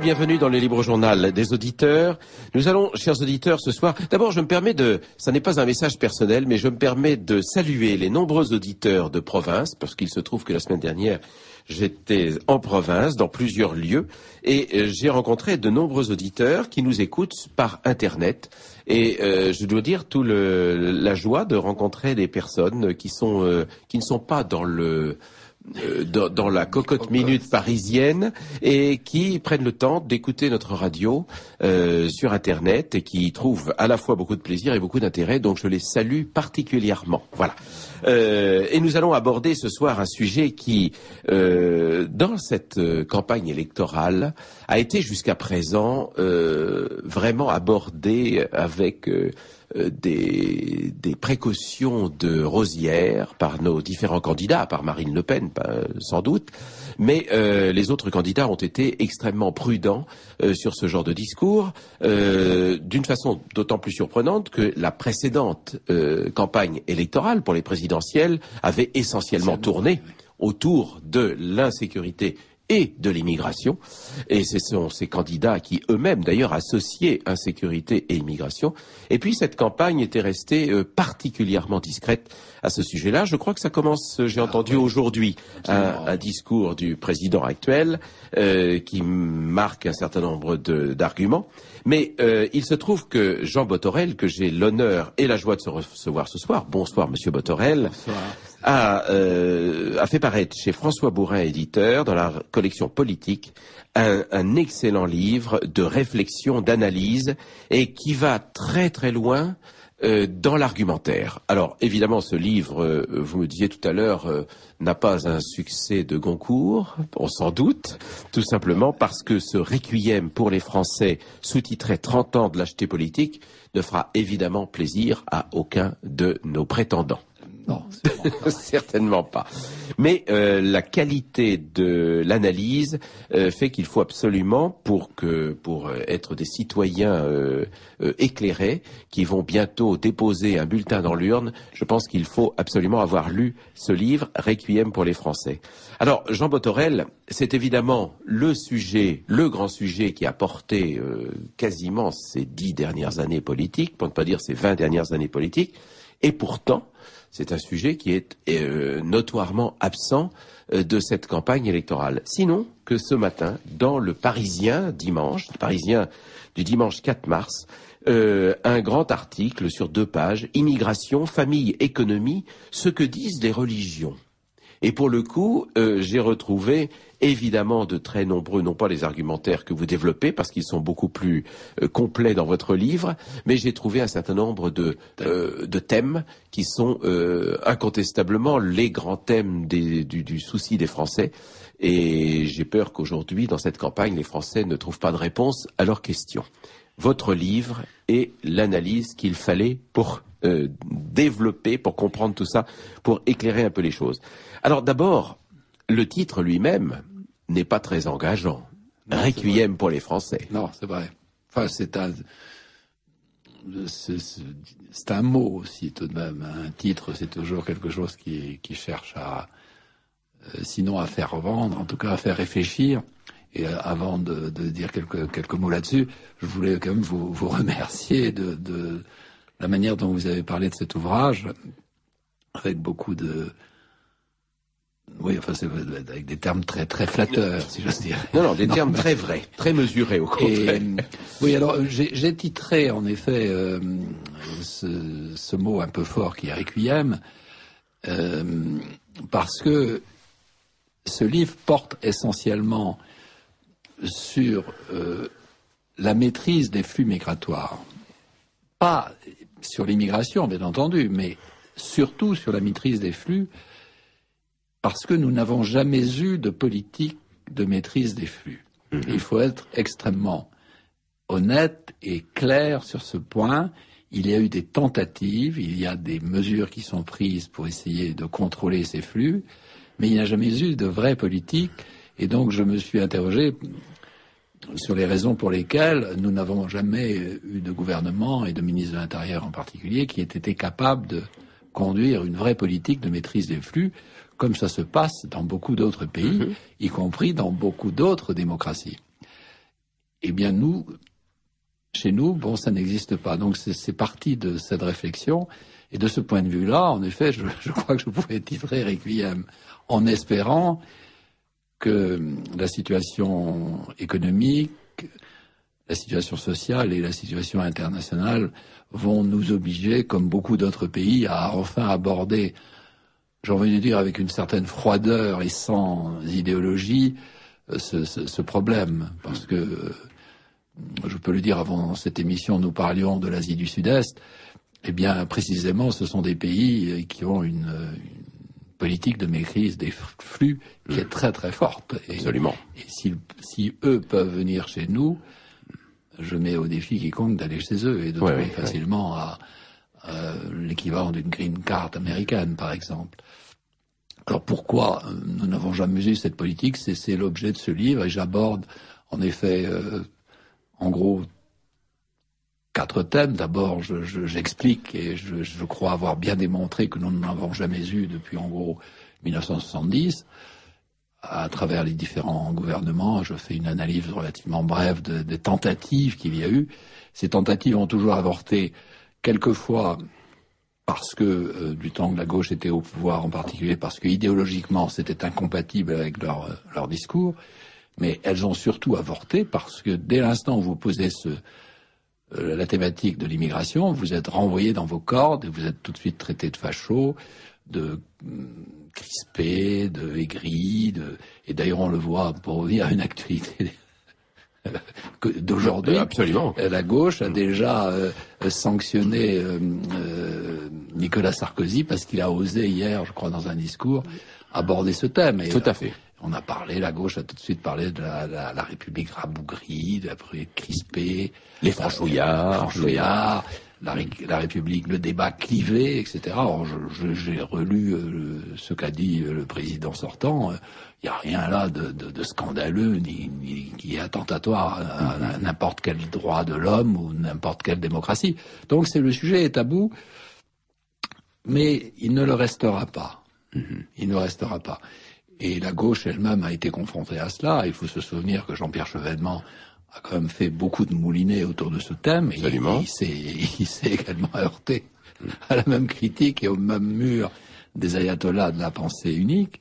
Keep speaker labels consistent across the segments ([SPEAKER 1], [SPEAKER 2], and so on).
[SPEAKER 1] Bienvenue dans le Libre Journal des auditeurs. Nous allons, chers auditeurs, ce soir, d'abord je me permets de, ça n'est pas un message personnel, mais je me permets de saluer les nombreux auditeurs de province, parce qu'il se trouve que la semaine dernière, j'étais en province, dans plusieurs lieux, et euh, j'ai rencontré de nombreux auditeurs qui nous écoutent par Internet. Et euh, je dois dire tout le, la joie de rencontrer des personnes qui sont, euh, qui ne sont pas dans le dans, dans, la cocotte minute parisienne et qui prennent le temps d'écouter notre radio euh, sur Internet et qui trouvent à la fois beaucoup de plaisir et beaucoup d'intérêt. Donc je les salue particulièrement. Voilà. Euh, et nous allons aborder ce soir un sujet qui, euh, dans cette euh, campagne électorale, a été jusqu'à présent euh, vraiment abordé avec euh, des, des, précautions de rosière par nos différents candidats, par Marine Le Pen sans doute, mais euh, les autres candidats ont été extrêmement prudents euh, sur ce genre de discours, euh, d'une façon d'autant plus surprenante que la précédente euh, campagne électorale pour les présidentielles avait essentiellement tourné autour de l'insécurité et de l'immigration. Et ce sont ces candidats qui eux-mêmes, d'ailleurs, associaient insécurité et immigration. Et puis cette campagne était restée euh, particulièrement discrète à ce sujet-là. Je crois que ça commence, j'ai ah entendu aujourd'hui un, discours du président actuel euh, qui marque un certain nombre d'arguments. Mais euh, il se trouve que Jean Botorel, que j'ai l'honneur et la joie de se recevoir ce soir, bonsoir Monsieur Botorel, a, euh, a, fait paraître chez François Bourrin, éditeur, dans la collection politique, un, excellent livre de réflexion, d'analyse, et qui va très très loin euh, dans l'argumentaire. Alors évidemment, ce livre, euh, vous me disiez tout à l'heure, n'a pas un succès de Goncourt, on s'en doute, tout simplement parce que ce requiem pour les Français, sous-titré 30 ans de lâcheté politique, ne fera évidemment plaisir à aucun de nos prétendants.
[SPEAKER 2] Non,
[SPEAKER 1] certainement pas. Mais euh, la qualité de l'analyse euh, fait qu'il faut absolument, pour que pour euh, être des citoyens euh, euh, éclairés qui vont bientôt déposer un bulletin dans l'urne, je pense qu'il faut absolument avoir lu ce livre Requiem pour les Français. Alors Jean Botorel, c'est évidemment le sujet, le grand sujet qui a porté euh, quasiment ces dix dernières années politiques, pour ne pas dire ces vingt dernières années politiques, et pourtant c'est un sujet qui est euh, notoirement absent euh, de cette campagne électorale. Sinon que ce matin, dans le Parisien dimanche, le Parisien du dimanche 4 mars, euh, un grand article sur deux pages, Immigration, famille, économie, ce que disent les religions. Et pour le coup, euh, j'ai retrouvé évidemment de très nombreux, non pas les argumentaires que vous développez, parce qu'ils sont beaucoup plus euh, complets dans votre livre, mais j'ai trouvé un certain nombre de, euh, de thèmes qui sont euh, incontestablement les grands thèmes des, du, du souci des Français. Et j'ai peur qu'aujourd'hui, dans cette campagne, les Français ne trouvent pas de réponse à leurs questions. Votre livre et l'analyse qu'il fallait pour euh, développer, pour comprendre tout ça, pour éclairer un peu les choses. Alors d'abord, le titre lui-même n'est pas très engageant.
[SPEAKER 2] Non,
[SPEAKER 1] Requiem pour les Français.
[SPEAKER 2] Non, c'est vrai. Enfin, c'est un, c'est un mot aussi tout de même. Un titre, c'est toujours quelque chose qui, qui cherche à, euh, sinon à faire vendre, en tout cas à faire réfléchir. Et euh, avant de, de, dire quelques, quelques mots là-dessus, je voulais quand même vous, vous remercier de, de, la manière dont vous avez parlé de cet ouvrage, avec beaucoup de, oui, enfin, c'est avec des termes très très flatteurs, si j'ose dire.
[SPEAKER 1] Non, non, des non, termes mais... très vrais, très mesurés au contraire. Et,
[SPEAKER 2] oui, alors j'ai titré en effet euh, ce, ce, mot un peu fort qui est requiem, euh, parce que ce livre porte essentiellement sur euh, la maîtrise des flux migratoires, pas sur l'immigration, bien entendu, mais surtout sur la maîtrise des flux parce que nous n'avons jamais eu de politique de maîtrise des flux. Mmh. Il faut être extrêmement honnête et clair sur ce point. Il y a eu des tentatives, il y a des mesures qui sont prises pour essayer de contrôler ces flux, mais il n'y a jamais eu de vraie politique. Et donc je me suis interrogé sur les raisons pour lesquelles nous n'avons jamais eu de gouvernement et de ministre de l'Intérieur en particulier qui aient été capables de conduire une vraie politique de maîtrise des flux comme ça se passe dans beaucoup d'autres pays, -hmm. y compris dans beaucoup d'autres démocraties. Eh bien, nous, chez nous, bon, ça n'existe pas. Donc, c'est parti de cette réflexion. Et de ce point de vue-là, en effet, je, je, crois que je pouvais titrer Requiem en espérant que la situation économique, la situation sociale et la situation internationale vont nous obliger, comme beaucoup d'autres pays, à enfin aborder, j'ai envie de dire avec une certaine froideur et sans idéologie, euh, ce, ce, ce problème. Parce que, euh, je peux le dire, avant cette émission, nous parlions de l'Asie du Sud-Est. Eh bien, précisément, ce sont des pays qui ont une, une politique de maîtrise des flux qui est très très forte.
[SPEAKER 1] Et, Absolument.
[SPEAKER 2] Et si, si, eux peuvent venir chez nous, je mets au défi quiconque d'aller chez eux et de trouver facilement à, l'équivalent d'une green card américaine, par exemple. Alors pourquoi nous n'avons jamais eu cette politique? C'est l'objet de ce livre et j'aborde en effet, euh, en gros, quatre thèmes. D'abord, j'explique je, et je, je, crois avoir bien démontré que nous n'en avons jamais eu depuis en gros 1970 à travers les différents gouvernements. Je fais une analyse relativement brève de, des tentatives qu'il y a eu. Ces tentatives ont toujours avorté, quelquefois parce que euh, du temps que la gauche était au pouvoir, en particulier parce que idéologiquement c'était incompatible avec leur, euh, leur discours, mais elles ont surtout avorté parce que dès l'instant où vous posez ce, euh, la thématique de l'immigration, vous êtes renvoyé dans vos cordes et vous êtes tout de suite traité de facho, de crispé, de aigri, de... et d'ailleurs on le voit pour revenir à une actualité d'aujourd'hui.
[SPEAKER 1] Absolument.
[SPEAKER 2] La gauche a déjà euh, sanctionné euh, euh, Nicolas Sarkozy parce qu'il a osé hier, je crois, dans un discours, aborder ce thème.
[SPEAKER 1] Et, tout à fait.
[SPEAKER 2] On a parlé, la gauche a tout de suite parlé de la, la, la République rabougrie, de la République crispée,
[SPEAKER 1] les franchouillards,
[SPEAKER 2] franchouillards la, la, République, le débat clivé, etc. j'ai relu euh, ce qu'a dit euh, le président sortant. Il n'y a rien là de, de, de scandaleux ni, ni, qui est attentatoire à, à n'importe quel droit de l'homme ou n'importe quelle démocratie. Donc c'est le sujet est tabou, mais il ne le restera pas. Il ne restera pas. Et la gauche elle-même a été confrontée à cela. Il faut se souvenir que Jean-Pierre Chevènement a quand même fait beaucoup de moulinets autour de ce thème. Et il, s'est également heurté à la même critique et au même mur des ayatollahs de la pensée unique.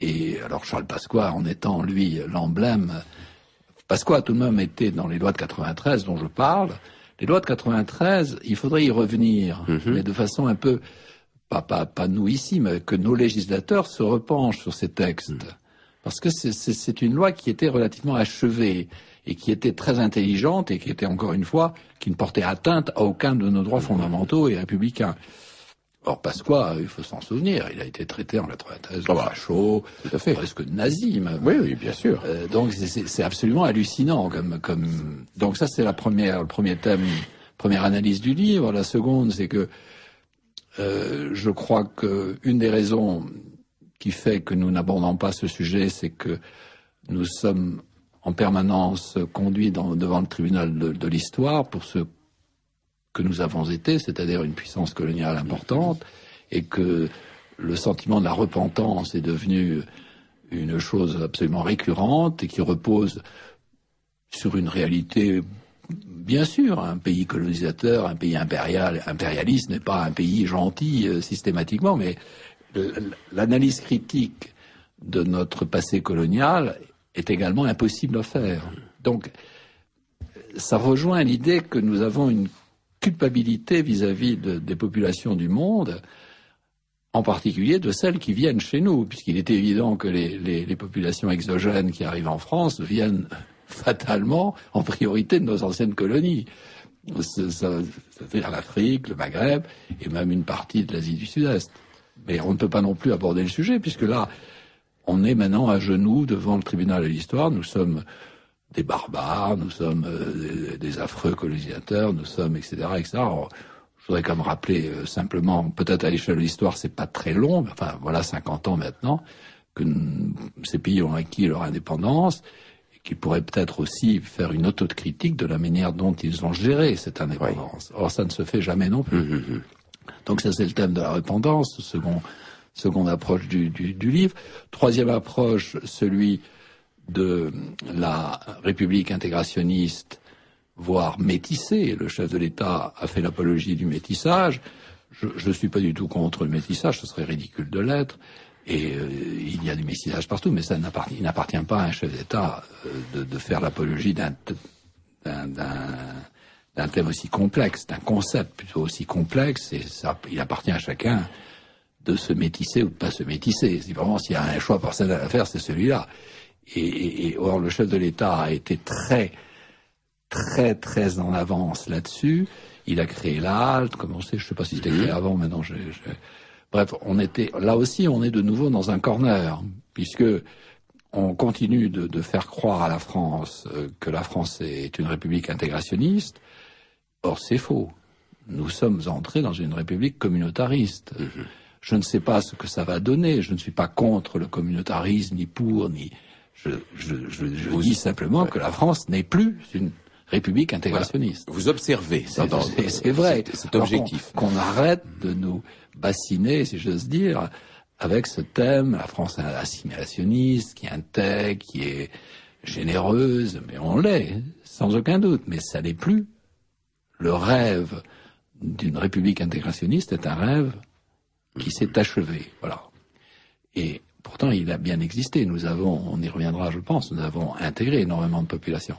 [SPEAKER 2] Et alors Charles Pasqua, en étant lui l'emblème, Pasqua a tout de même été dans les lois de 93 dont je parle. Les lois de 93, il faudrait y revenir, mm-hmm. mais de façon un peu, pas, pas, pas nous ici, mais que nos législateurs se repenchent sur ces textes. Mm. Parce que c'est une loi qui était relativement achevée et qui était très intelligente et qui était encore une fois qui ne portait atteinte à aucun de nos droits fondamentaux et républicains. Or, Pasqua, il faut s'en souvenir, il a été traité en 93 de chaud, tout à fait. presque nazi même.
[SPEAKER 1] Oui, oui, bien sûr.
[SPEAKER 2] Euh, donc c'est absolument hallucinant comme comme. Donc ça c'est la première, le premier thème, première analyse du livre. La seconde, c'est que euh, je crois que une des raisons qui fait que nous n'abordons pas ce sujet, c'est que nous sommes en permanence conduit dans, devant le tribunal de, de l'histoire pour ce que nous avons été, c'est-à-dire une puissance coloniale importante, et que le sentiment de la repentance est devenu une chose absolument récurrente et qui repose sur une réalité, bien sûr, un pays colonisateur, un pays impérial, impérialiste n'est pas un pays gentil euh, systématiquement, mais l'analyse critique de notre passé colonial est également impossible à faire. Donc, ça rejoint l'idée que nous avons une culpabilité vis-à-vis de, des populations du monde, en particulier de celles qui viennent chez nous, puisqu'il est évident que les, les, les, populations exogènes qui arrivent en France viennent fatalement en priorité de nos anciennes colonies. C'est-à-dire l'Afrique, le Maghreb et même une partie de l'Asie du Sud-Est. Mais on ne peut pas non plus aborder le sujet, puisque là, on est maintenant à genoux devant le tribunal de l'histoire. Nous sommes des barbares, nous sommes euh, des, affreux colonisateurs, nous sommes, etc., etc. Alors, je voudrais quand même rappeler euh, simplement, peut-être à l'échelle de l'histoire, c'est pas très long, mais enfin, voilà 50 ans maintenant, que ces pays ont acquis leur indépendance, et qu'ils pourraient peut-être aussi faire une autocritique de la manière dont ils ont géré cette indépendance. Or, ça ne se fait jamais non plus. Mmh, mmh, mmh. Donc ça, c'est le thème de la répondance, second seconde approche du, du, du, livre. Troisième approche, celui de la République intégrationniste, voire métissée. Le chef de l'État a fait l'apologie du métissage. Je ne suis pas du tout contre le métissage, ce serait ridicule de l'être. Et euh, il y a du métissage partout, mais ça n'appartient pas à un chef d'État euh, de, faire l'apologie d'un thème aussi complexe, d'un concept plutôt aussi complexe. Et ça, il appartient à chacun de se métisser ou de pas se métisser. Si vraiment s'il y a un choix personnel à faire, c'est celui-là. Et, et, et, or le chef de l'État a été très très très en avance là-dessus. Il a créé la comme on sait, je sais pas si c'était créé avant, maintenant je, je... Bref, on était là aussi, on est de nouveau dans un corner, puisque on continue de, de faire croire à la France euh, que la France est une république intégrationniste. Or, c'est faux. Nous sommes entrés dans une république communautariste. Mm-hmm. Je ne sais pas ce que ça va donner. Je ne suis pas contre le communautarisme, ni pour, ni. Je, je, je, je dis simplement ouais. que la France n'est plus une république intégrationniste.
[SPEAKER 1] Vous observez,
[SPEAKER 2] c'est vrai.
[SPEAKER 1] Cet objectif.
[SPEAKER 2] Qu'on qu arrête de nous bassiner, si j'ose dire, avec ce thème, la France assimilationniste, qui intègre, qui est généreuse, mais on l'est, sans aucun doute, mais ça n'est plus. Le rêve d'une république intégrationniste est un rêve qui s'est achevé. Voilà. Et pourtant, il a bien existé. Nous avons, on y reviendra, je pense, nous avons intégré énormément de populations.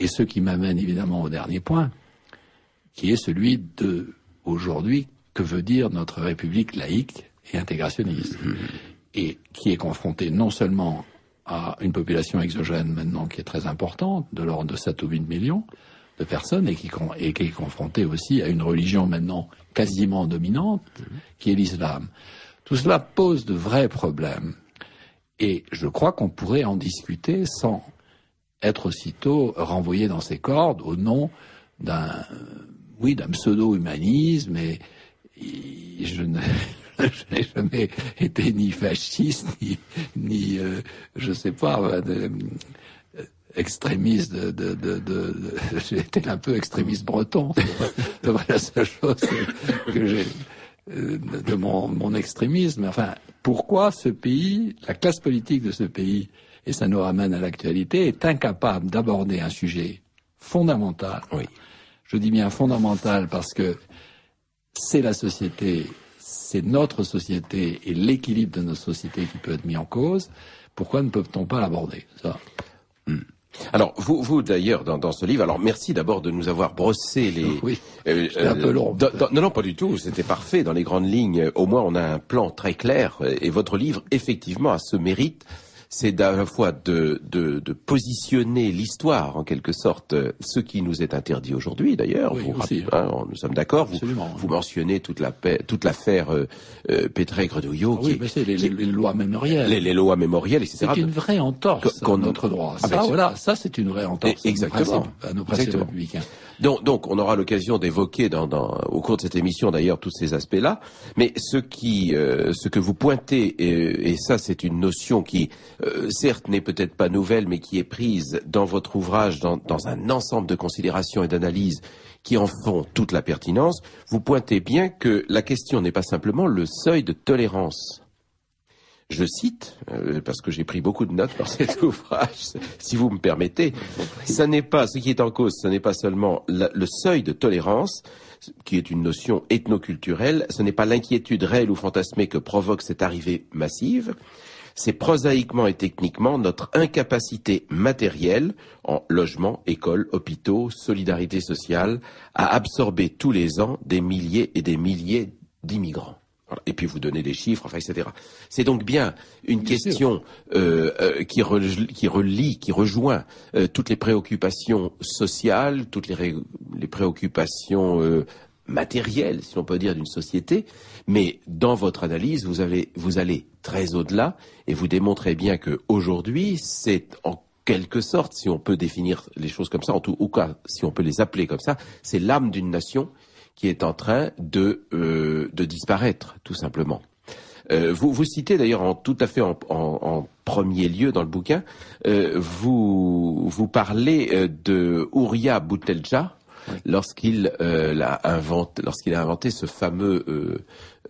[SPEAKER 2] Et ce qui m'amène évidemment au dernier point, qui est celui de, aujourd'hui, que veut dire notre République laïque et intégrationniste, et qui est confrontée non seulement à une population exogène maintenant qui est très importante, de l'ordre de 7 ou 8 millions de personnes, et qui, et qui est confrontée aussi à une religion maintenant quasiment dominante, qui est l'islam. Tout cela pose de vrais problèmes. Et je crois qu'on pourrait en discuter sans être aussitôt renvoyé dans ses cordes au nom d'un oui pseudo-humanisme et, et je n'ai jamais été ni fasciste ni ni euh, je sais pas euh, de, extrémiste j'ai été un peu extrémiste breton c'est la seule chose que j'ai euh, de mon, mon extrémisme enfin pourquoi ce pays la classe politique de ce pays et ça nous ramène à l'actualité, est incapable d'aborder un sujet fondamental?
[SPEAKER 1] Oui.
[SPEAKER 2] Je dis bien fondamental parce que c'est la société, c'est notre société et l'équilibre de notre société qui peut être mis en cause. Pourquoi ne peut-on pas l'aborder ça?
[SPEAKER 1] Hmm. Alors, vous, vous d'ailleurs, dans, dans, ce livre, alors merci d'abord de nous avoir brossé les...
[SPEAKER 2] Oui, euh, un peu long.
[SPEAKER 1] Dans, dans, non, non, pas du tout, c'était parfait. Dans les grandes lignes, au moins on a un plan très clair. Et votre livre, effectivement, a ce mérite c'est à la fois de, de, de positionner l'histoire, en quelque sorte, ce qui nous est interdit aujourd'hui, d'ailleurs.
[SPEAKER 2] Oui, aussi,
[SPEAKER 1] hein, nous sommes d'accord. Vous, vous, mentionnez toute la toute l'affaire euh, euh, Pétré-Grenouillot.
[SPEAKER 2] Oui, mais c'est les, les, les, lois mémorielles.
[SPEAKER 1] Les, les lois mémorielles, etc.
[SPEAKER 2] C'est une vraie entorse à notre droit. Ah, ça, voilà, ça c'est une vraie entorse
[SPEAKER 1] Exactement.
[SPEAKER 2] à nos principes, républicains.
[SPEAKER 1] Donc, donc, on aura l'occasion d'évoquer dans, dans, au cours de cette émission d'ailleurs tous ces aspects-là. Mais ce qui, euh, ce que vous pointez, et, et ça c'est une notion qui, euh, certes, n'est peut-être pas nouvelle, mais qui est prise dans votre ouvrage, dans, dans un ensemble de considérations et d'analyses qui en font toute la pertinence. Vous pointez bien que la question n'est pas simplement le seuil de tolérance je cite, euh, parce que j'ai pris beaucoup de notes par cet ouvrage, si vous me permettez, ça n'est pas, ce qui est en cause, ce n'est pas seulement le seuil de tolérance, qui est une notion ethnoculturelle, ce n'est pas l'inquiétude réelle ou fantasmée que provoque cette arrivée massive, c'est prosaïquement et techniquement notre incapacité matérielle en logement, école, hôpitaux, solidarité sociale à absorber tous les ans des milliers et des milliers d'immigrants. Et puis vous donnez des chiffres, enfin, etc. C'est donc bien une bien question euh, euh, qui, re, qui, relie, qui rejoint euh, toutes les préoccupations sociales, toutes les, les préoccupations matérielles, si on peut dire, d'une société. Mais dans votre analyse, vous, avez, vous allez très au-delà et vous démontrez bien que aujourd'hui, c'est en quelque sorte, si on peut définir les choses comme ça, en tout cas, si on peut les appeler comme ça, c'est l'âme d'une nation qui est en train de, euh, de disparaître, tout simplement. Euh, vous, vous citez d'ailleurs en tout à fait en, en, en premier lieu dans le bouquin, euh, vous, vous parlez euh, de Ouria Boutelja, lorsqu'il euh, a inventé, lorsqu'il a inventé ce fameux, euh,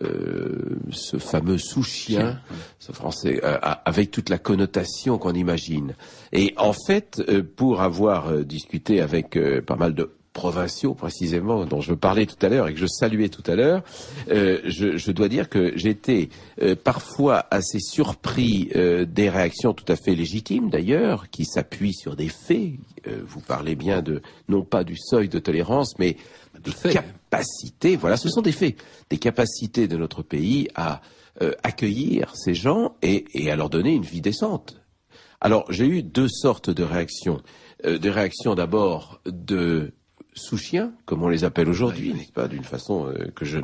[SPEAKER 1] euh, ce fameux sous-chien, ce français, euh, avec toute la connotation qu'on imagine. Et en fait, euh, pour avoir discuté avec pas mal de provinciaux précisément dont je parlais tout à l'heure et que je saluais tout à l'heure, euh, je, je, dois dire que j'étais euh, parfois assez surpris euh, des réactions tout à fait légitimes d'ailleurs, qui s'appuient sur des faits. Euh, vous parlez bien de non pas du seuil de tolérance, mais de capacités. Voilà, ce sont des faits, des capacités de notre pays à euh, accueillir ces gens et, et à leur donner une vie décente. Alors j'ai eu deux sortes de réactions. Euh, des réactions d'abord de sous-chiens, comme on les appelle aujourd'hui, n'est-ce pas, d'une façon euh, que je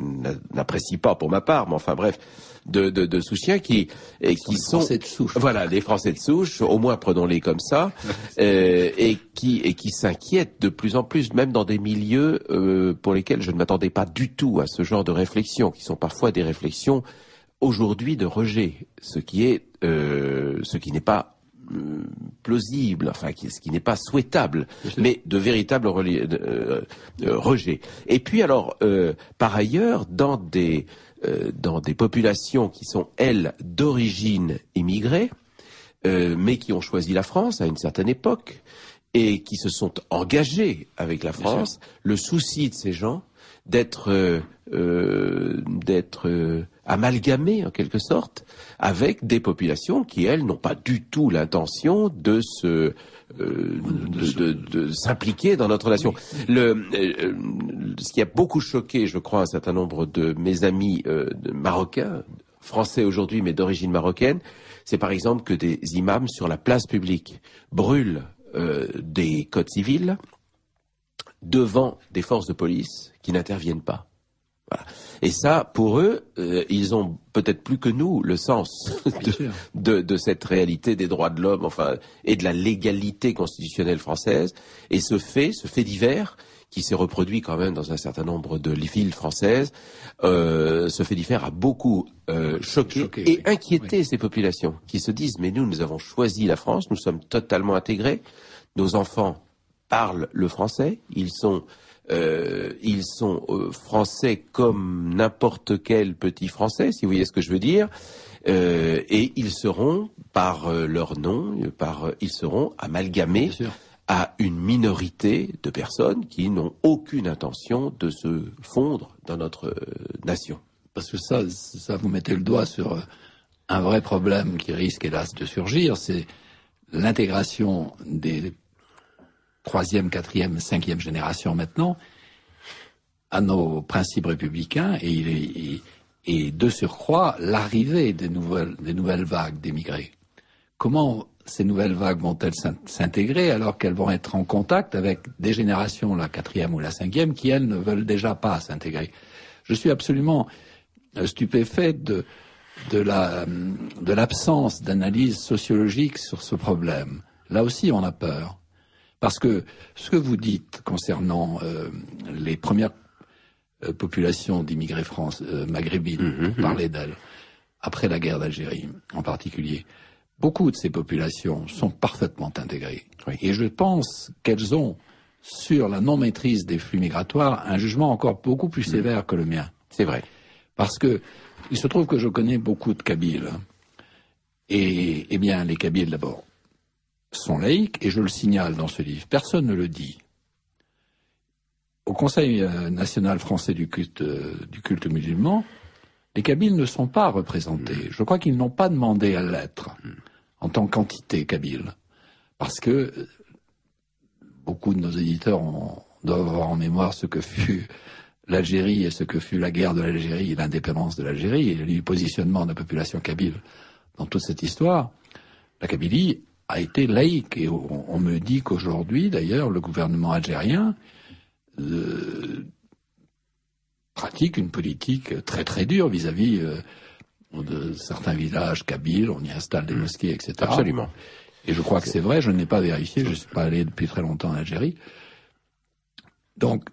[SPEAKER 1] n'apprécie pas pour ma part, mais enfin bref, de, de, de sous-chiens qui, et qui sont,
[SPEAKER 2] Français de souche.
[SPEAKER 1] voilà, des Français de souche, au moins prenons-les comme ça, euh, et qui et qui s'inquiètent de plus en plus, même dans des milieux euh, pour lesquels je ne m'attendais pas du tout à ce genre de réflexions, qui sont parfois des réflexions aujourd'hui de rejet, ce qui est, ce qui n'est pas euh, plausible, enfin ce qui n'est pas souhaitable, mais de véritables euh, euh, rejets. Et puis alors, euh, par ailleurs, dans des dans des populations qui sont elles d'origine immigrée, mais qui ont choisi la France à une certaine époque et qui se sont engagés avec la France, le souci de ces gens d'être d'être amalgamé en quelque sorte avec des populations qui elles n'ont pas du tout l'intention de se euh, de, de, de s'impliquer dans notre nation. Le, euh, ce qui a beaucoup choqué, je crois, un certain nombre de mes amis euh, de marocains, français aujourd'hui, mais d'origine marocaine, c'est par exemple que des imams sur la place publique brûlent euh, des codes civils devant des forces de police qui n'interviennent pas. Voilà. Et ça, pour eux, euh, ils ont peut-être plus que nous le sens de, de, de, cette réalité des droits de l'homme, enfin, et de la légalité constitutionnelle française. Et ce fait, ce fait divers, qui s'est reproduit quand même dans un certain nombre de villes françaises, euh, ce fait divers a beaucoup euh, choqué, choqué, et oui. inquiété oui. ces populations, qui se disent mais nous, nous avons choisi la France, nous sommes totalement intégrés, nos enfants parlent le français, ils sont euh, ils sont euh, français comme n'importe quel petit français, si vous voyez ce que je veux dire, euh, et ils seront, par leur nom, par, ils seront amalgamés à une minorité de personnes qui n'ont aucune intention de se fondre dans notre nation.
[SPEAKER 2] Parce que ça, ça vous mettez le doigt sur un vrai problème qui risque hélas de surgir, c'est l'intégration des troisième, quatrième, cinquième génération maintenant, à nos principes républicains et, de surcroît l'arrivée des nouvelles, des nouvelles vagues d'émigrés. Comment ces nouvelles vagues vont-elles s'intégrer alors qu'elles vont être en contact avec des générations, la quatrième ou la cinquième, qui elles ne veulent déjà pas s'intégrer? Je suis absolument stupéfait de, de l'absence d'analyse sociologique sur ce problème. Là aussi, on a peur. Parce que ce que vous dites concernant euh, les premières euh, populations d'immigrés France, euh, maghrébines, mmh. parler d'elles, après la guerre d'Algérie en particulier, beaucoup de ces populations sont parfaitement intégrées. Oui. Et je pense qu'elles ont, sur la non-maîtrise des flux migratoires, un jugement encore beaucoup plus sévère mmh. que le mien.
[SPEAKER 1] C'est vrai.
[SPEAKER 2] Parce que il se trouve que je connais beaucoup de Kabyles. Et, eh bien, les Kabyles, d'abord, sont laïcs, et je le signale dans ce livre, personne ne le dit. Au Conseil euh, national français du culte, euh, du culte musulman, les Kabyles ne sont pas représentés. Mmh. Je crois qu'ils n'ont pas demandé à l'être mmh. en tant qu'entité kabyle. Parce que euh, beaucoup de nos éditeurs ont, doivent avoir en mémoire ce que fut l'Algérie et ce que fut la guerre de l'Algérie et l'indépendance de l'Algérie et le positionnement de la population kabyle dans toute cette histoire. La Kabylie a été laïque. Et on, on me dit qu'aujourd'hui, d'ailleurs, le gouvernement algérien euh, pratique une politique très très dure vis-à-vis -vis, euh, de certains villages kabyles. On y installe des mosquées, etc.
[SPEAKER 1] Absolument.
[SPEAKER 2] Et je crois que c'est vrai. Je n'ai pas vérifié. Je ne suis pas allé depuis très longtemps en Algérie. Donc,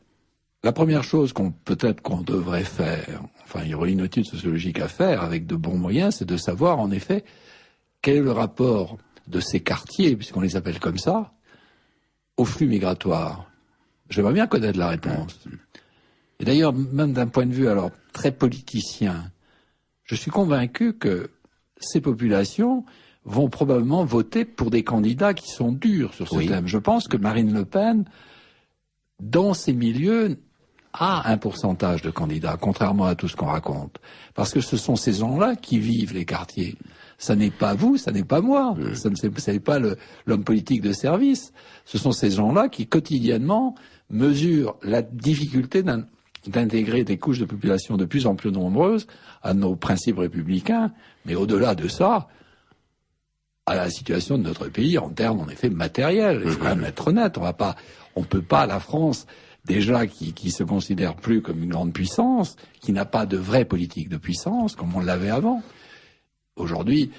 [SPEAKER 2] la première chose qu'on peut-être qu'on devrait faire, enfin, il y aurait une étude sociologique à faire avec de bons moyens, c'est de savoir en effet quel est le rapport de ces quartiers, puisqu'on les appelle comme ça, au flux migratoire. J'aimerais bien connaître la réponse. Et d'ailleurs, même d'un point de vue alors très politicien, je suis convaincu que ces populations vont probablement voter pour des candidats qui sont durs sur ce thème. Je pense que Marine Le Pen, dans ces milieux, a un pourcentage de candidats, contrairement à tout ce qu'on raconte. Parce que ce sont ces gens-là qui vivent les quartiers. Ça n'est pas vous, ça n'est pas moi, mmh. ça n'est pas l'homme politique de service. Ce sont ces gens-là qui quotidiennement mesurent la difficulté d'intégrer des couches de population de plus en plus nombreuses à nos principes républicains, mais au-delà de ça, à la situation de notre pays en termes en effet matériels. Il faut quand même être honnête. On va pas, on peut pas la France déjà qui, qui se considère plus comme une grande puissance, qui n'a pas de vraie politique de puissance comme on l'avait avant. Aujourd'hui,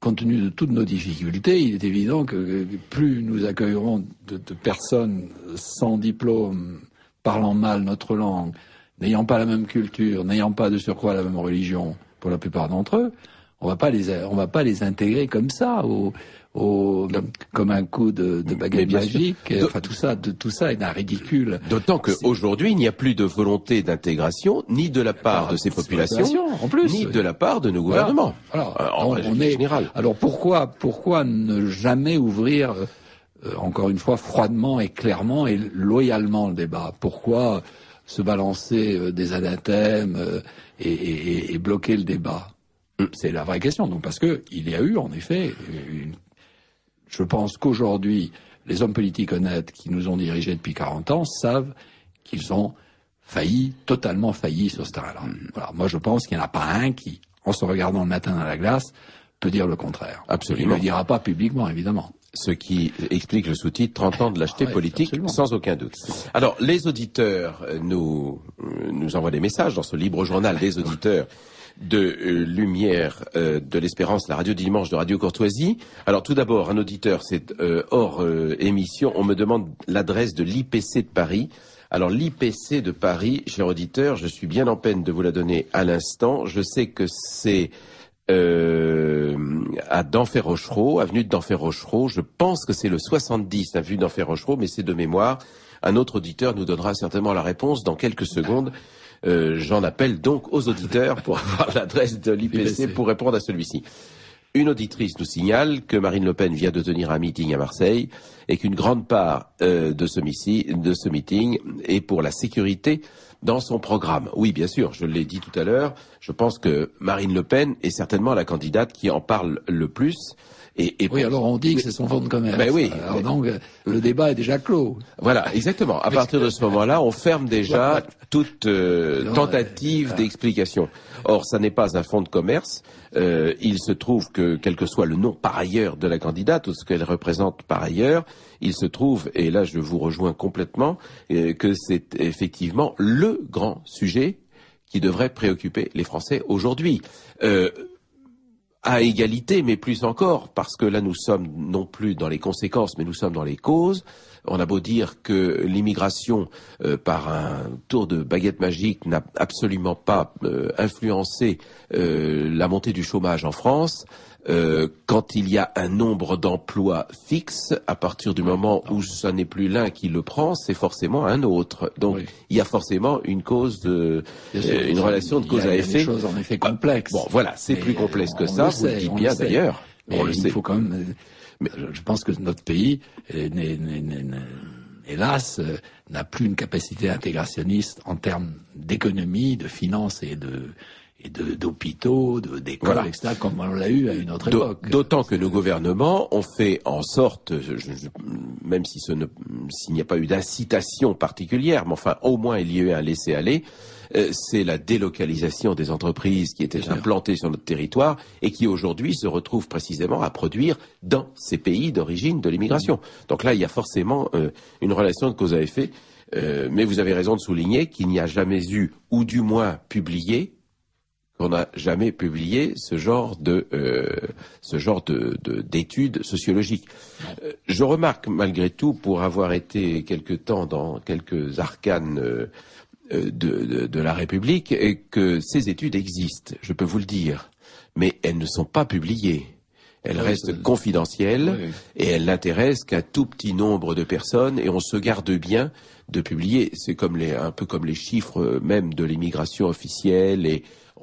[SPEAKER 2] compte tenu de toutes nos difficultés, il est évident que plus nous accueillerons de, personnes sans diplôme, parlant mal notre langue, n'ayant pas la même culture, n'ayant pas de surcroît la même religion pour la plupart d'entre eux, on on va pas les intégrer comme ça au, au comme un coup de, de baguette magique. Enfin tout ça de, tout ça est un ridicule.
[SPEAKER 1] D'autant qu'aujourd'hui il n'y a plus de volonté d'intégration ni de la part de ces populations en plus, ni de la part de nos gouvernements
[SPEAKER 2] alors, euh, en, on est, général alors pourquoi pourquoi ne jamais ouvrir euh, encore une fois froidement et clairement et loyalement le débat? Pourquoi se balancer euh, des anathèmes et, et, et bloquer le débat? C'est la vraie question. Donc parce que il y a eu en effet, une... je pense qu'aujourd'hui, les hommes politiques honnêtes qui nous ont dirigés depuis 40 ans savent qu'ils ont failli, totalement failli sur ce terrain-là. Voilà. Moi, je pense qu'il n'y en a pas un qui, en se regardant le matin dans la glace, peut dire le contraire.
[SPEAKER 1] Absolument.
[SPEAKER 2] Il ne le dira pas publiquement, évidemment.
[SPEAKER 1] Ce qui explique le sous-titre 30 ans de l'acheter politique, sans aucun doute. Alors, les auditeurs nous, nous envoient des messages dans ce libre journal des auditeurs de euh, Lumière euh, de l'Espérance, la radio dimanche de Radio Courtoisie. Alors tout d'abord, un auditeur, c'est euh, hors émission, on me demande l'adresse de l'IPC de Paris. Alors l'IPC de Paris, cher auditeur, je suis bien en peine de vous la donner à l'instant. Je sais que c'est à Denfert-Rochereau, avenue de Denfert-Rochereau. Je pense que c'est le 70 avenue Denfert-Rochereau, mais c'est de mémoire. Un autre auditeur nous donnera certainement la réponse dans quelques secondes. Euh, j'en appelle donc aux auditeurs pour avoir l'adresse de l'IPC pour répondre à celui-ci. Une auditrice nous signale que Marine Le Pen vient de tenir un meeting à Marseille et qu'une grande part euh, de, ce de ce meeting est pour la sécurité dans son programme. Oui, bien sûr, je l'ai dit tout à l'heure, je pense que Marine Le Pen est certainement la candidate qui en parle le plus.
[SPEAKER 2] Et, et oui, alors on dit que c'est son fonds de commerce.
[SPEAKER 1] Ben oui.
[SPEAKER 2] Alors donc le débat est déjà clos.
[SPEAKER 1] Voilà, exactement. À partir de ce moment-là, on ferme déjà toute euh, tentative d'explication. Or, ça n'est pas un fonds de commerce. Euh, il se trouve que, quel que soit le nom par ailleurs de la candidate ou ce qu'elle représente par ailleurs, il se trouve, et là je vous rejoins complètement, euh, que c'est effectivement le grand sujet qui devrait préoccuper les Français aujourd'hui. Euh, à égalité, mais plus encore, parce que là nous sommes non plus dans les conséquences, mais nous sommes dans les causes. On a beau dire que l'immigration, euh, par un tour de baguette magique, n'a absolument pas euh, influencé euh, la montée du chômage en France. Euh, quand il y a un nombre d'emplois fixes, à partir du moment où ce n'est plus l'un qui le prend, c'est forcément un autre. Donc il y a forcément une cause de, euh, une relation de cause à effet.
[SPEAKER 2] chose en effet complexe.
[SPEAKER 1] Bon, voilà, c'est plus complexe que ça. vous le dites bien d'ailleurs.
[SPEAKER 2] On le il faut quand même. Mais je pense que notre pays, hélas, euh, n'a plus une capacité intégrationniste en termes d'économie, de finances et de et d'hôpitaux, d'écoles, etc., comme on l'a eu à une autre époque.
[SPEAKER 1] D'autant que nos gouvernements ont fait en sorte, même si ce s'il n'y a pas eu d'incitation particulière, mais enfin au moins il y a eu un laisser-aller, euh, c'est la délocalisation des entreprises qui étaient implantées sur notre territoire et qui aujourd'hui se retrouvent précisément à produire dans ces pays d'origine de l'immigration. Donc là, il y a forcément euh, une relation de cause à effet. Euh, mais vous avez raison de souligner qu'il n'y a jamais eu, ou du moins publié, qu'on n'a jamais publié ce genre de euh, ce genre de d'études sociologiques. Euh, je remarque malgré tout, pour avoir été quelque temps dans quelques arcanes euh, de, de, de, la République, que ces études existent. Je peux vous le dire, mais elles ne sont pas publiées. Elle reste confidentielle et elle n'intéresse qu'un tout petit nombre de personnes et on se garde bien de publier. C'est comme les, un peu comme les chiffres même de l'immigration officielle et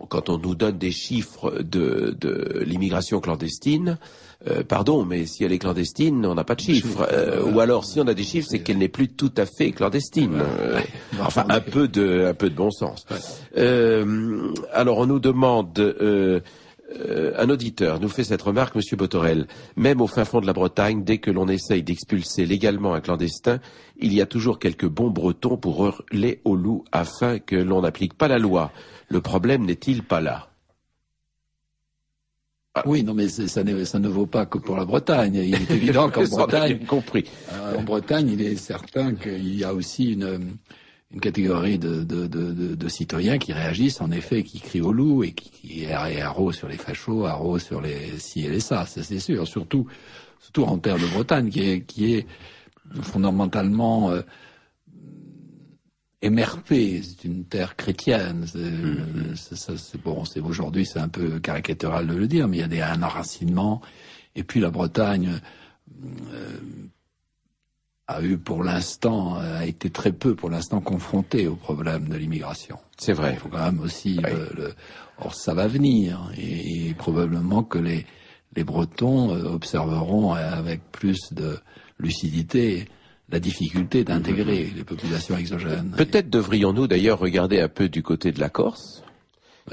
[SPEAKER 1] quand on nous donne des chiffres de, de l'immigration clandestine, euh, pardon, mais si elle est clandestine, on n'a pas de chiffres. Euh, ou alors, si on a des chiffres, c'est qu'elle n'est plus tout à fait clandestine. Euh, enfin, un peu de, un peu de bon sens. alors, on nous demande. un auditeur nous fait cette remarque, Monsieur Botorel. Même au fin fond de la Bretagne, dès que l'on essaye d'expulser légalement un clandestin, il y a toujours quelques bons Bretons pour hurler au loup afin que l'on n'applique pas la loi. Le problème n'est-il pas là?
[SPEAKER 2] Ah. Oui, non, mais ça, ne vaut pas que pour la Bretagne. Il est évident qu'en Bretagne,
[SPEAKER 1] compris.
[SPEAKER 2] Euh, en Bretagne, il est certain qu'il y a aussi une, catégorie de, citoyens qui réagissent, en effet, qui crient au loup et qui, qui arrosent sur les fachos, arrosent sur les ci et les ça, ça c'est sûr. Surtout, surtout en terre de Bretagne, qui est, qui est fondamentalement euh, MRP, c'est une terre chrétienne. C'est bon, c'est aujourd'hui c'est un peu caricatural de le dire, mais il y a des, un enracinement. Et puis la Bretagne euh, a eu pour l'instant a été très peu pour l'instant confrontée au problème de l'immigration.
[SPEAKER 1] C'est vrai.
[SPEAKER 2] Il faut quand même aussi. Le, or ça va venir et, probablement que les les Bretons euh, observeront avec plus de lucidité la difficulté d'intégrer les populations exogènes.
[SPEAKER 1] Peut-être devrions-nous d'ailleurs regarder un peu du côté de la Corse,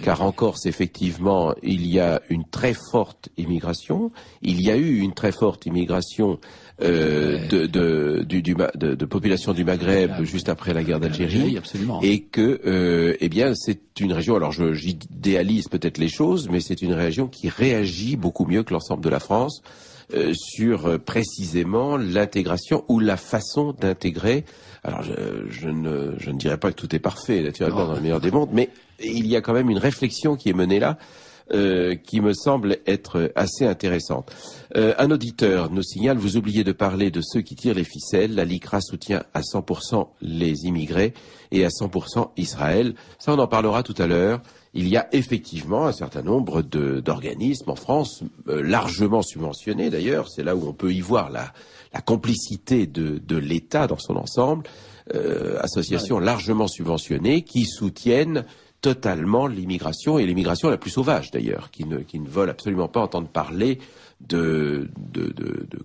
[SPEAKER 1] car en Corse, effectivement, il y a une très forte immigration. Il y a eu une très forte immigration euh, de, de, du, de, population du Maghreb juste après la guerre d'Algérie, et que, euh, eh bien, c'est une région. Alors, j'idéalise peut-être les choses, mais c'est une région qui réagit beaucoup mieux que l'ensemble de la France. Euh, sur euh, précisément l'intégration ou la façon d'intégrer. Alors je, ne, je ne dirais pas que tout est parfait naturellement dans le meilleur des mondes, mais il y a quand même une réflexion qui est menée là. Euh, qui me semble être assez intéressante. un auditeur nous signale, vous oubliez de parler de ceux qui tirent les ficelles. La LICRA soutient à 100% les immigrés et à 100% Israël. Ça, on en parlera tout à l'heure il y a effectivement un certain nombre d'organismes en France, euh, largement subventionnés d'ailleurs, c'est là où on peut y voir la, complicité de, l'État dans son ensemble, euh, associations largement subventionnées qui soutiennent totalement l'immigration, et l'immigration la plus sauvage d'ailleurs, qui ne, qui ne veulent absolument pas entendre parler de,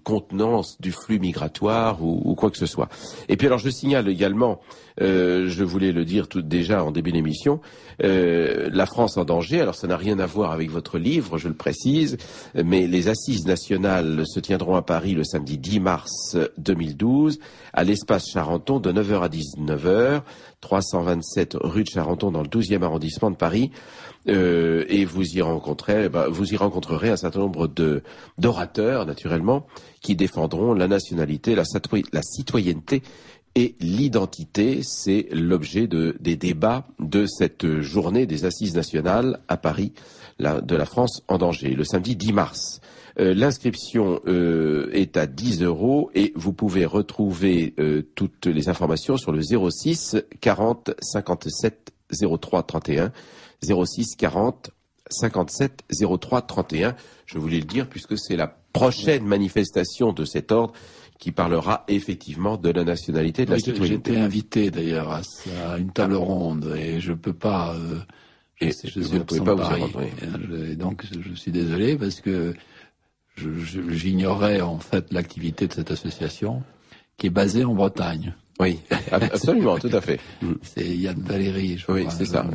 [SPEAKER 1] contenance du flux migratoire ou, quoi que ce soit. Et puis alors je signale également, euh, je voulais le dire tout déjà en début d'émission, euh, la France en danger. Alors ça n'a rien à voir avec votre livre, je le précise, mais les assises nationales se tiendront à Paris le samedi 10 mars 2012 à l'espace Charenton de 9h à 19h, 327 rue de Charenton dans le 12e arrondissement de Paris. Euh, et vous y rencontrerez, bah, vous y rencontrerez un certain nombre de d'orateurs naturellement qui défendront la nationalité, la, citoyenneté et l'identité. C'est l'objet de, des débats de cette journée des assises nationales à Paris de la France en danger, le samedi 10 mars. Euh, l'inscription euh, est à 10 euros et vous pouvez retrouver toutes les informations sur le 06 40 57 03 31 06 40 57 03 31. Je voulais le dire puisque c'est la prochaine manifestation de cet ordre qui parlera effectivement de la nationalité de la citoyenneté.
[SPEAKER 2] J'étais invité d'ailleurs à, une table ronde et je peux pas. Euh,
[SPEAKER 1] je, et vous ne pouvez pas vous y rendre.
[SPEAKER 2] Euh, donc je suis désolé parce que j'ignorais en fait l'activité de cette association qui est basée en Bretagne.
[SPEAKER 1] Oui, absolument, tout à fait.
[SPEAKER 2] C'est Yann Valéry, je
[SPEAKER 1] oui, c'est ça.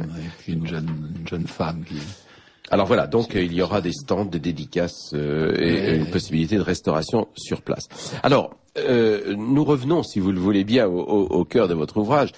[SPEAKER 2] Et une jeune, une jeune femme qui.
[SPEAKER 1] Alors voilà, donc il y aura des stands, des dédicaces euh, et une possibilité de restauration sur place. Alors, euh, nous revenons, si vous le voulez bien, au, au, cœur de votre ouvrage.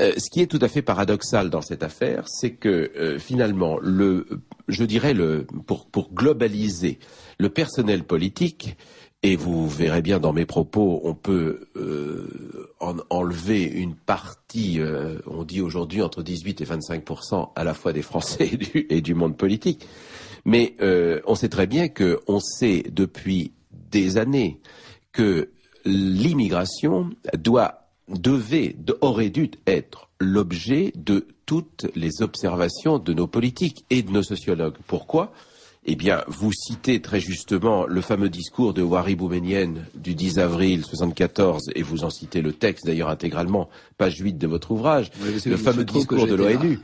[SPEAKER 1] Euh, ce qui est tout à fait paradoxal dans cette affaire, c'est que euh, finalement, le, je dirais le, pour, pour globaliser le personnel politique et vous verrez bien dans mes propos, on peut euh, en enlever une partie, euh, on dit aujourd'hui entre 18 et 25% à la fois des Français et du, monde politique. Mais euh, on sait très bien que on sait depuis des années que l'immigration doit, devait, aurait dû être l'objet de toutes les observations de nos politiques et de nos sociologues. Pourquoi? Eh bien, vous citez très justement le fameux discours de Wari Boumenian du 10 avril 74, et vous en citez le texte d'ailleurs intégralement, page 8 de votre ouvrage, le fameux discours de l'ONU.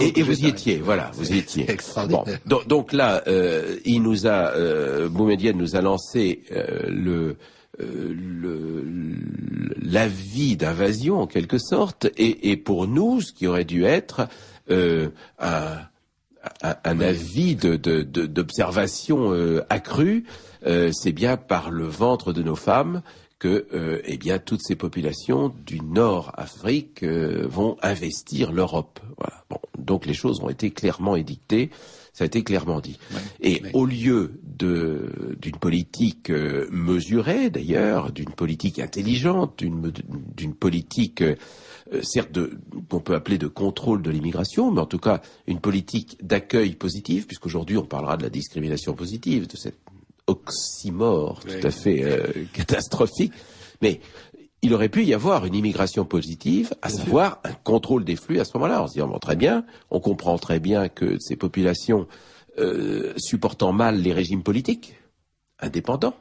[SPEAKER 1] et, vous y étiez, voilà, vous y étiez. Bon, donc, là, euh, il nous a, euh, nous a lancé euh, le euh, l'avis d'invasion en quelque sorte, et, et, pour nous, ce qui aurait dû être euh, un, un, avis d'observation de, accrue, c'est bien par le ventre de nos femmes que eh bien toutes ces populations du Nord Afrique vont investir l'Europe. Voilà. Bon, donc les choses ont été clairement édictées. Ça a été clairement dit. et au lieu d'une politique euh, mesurée, d'ailleurs, d'une politique intelligente, d'une politique, euh, certes, qu'on peut appeler de contrôle de l'immigration, mais en tout cas une politique d'accueil positif, puisqu'aujourd'hui on parlera de la discrimination positive, de cette oxymore tout à fait euh, catastrophique. Mais il aurait pu y avoir une immigration positive, à savoir un contrôle des flux à ce moment-là. On se dit, oh, très bien, on comprend très bien que ces populations euh, supportant mal les régimes politiques indépendants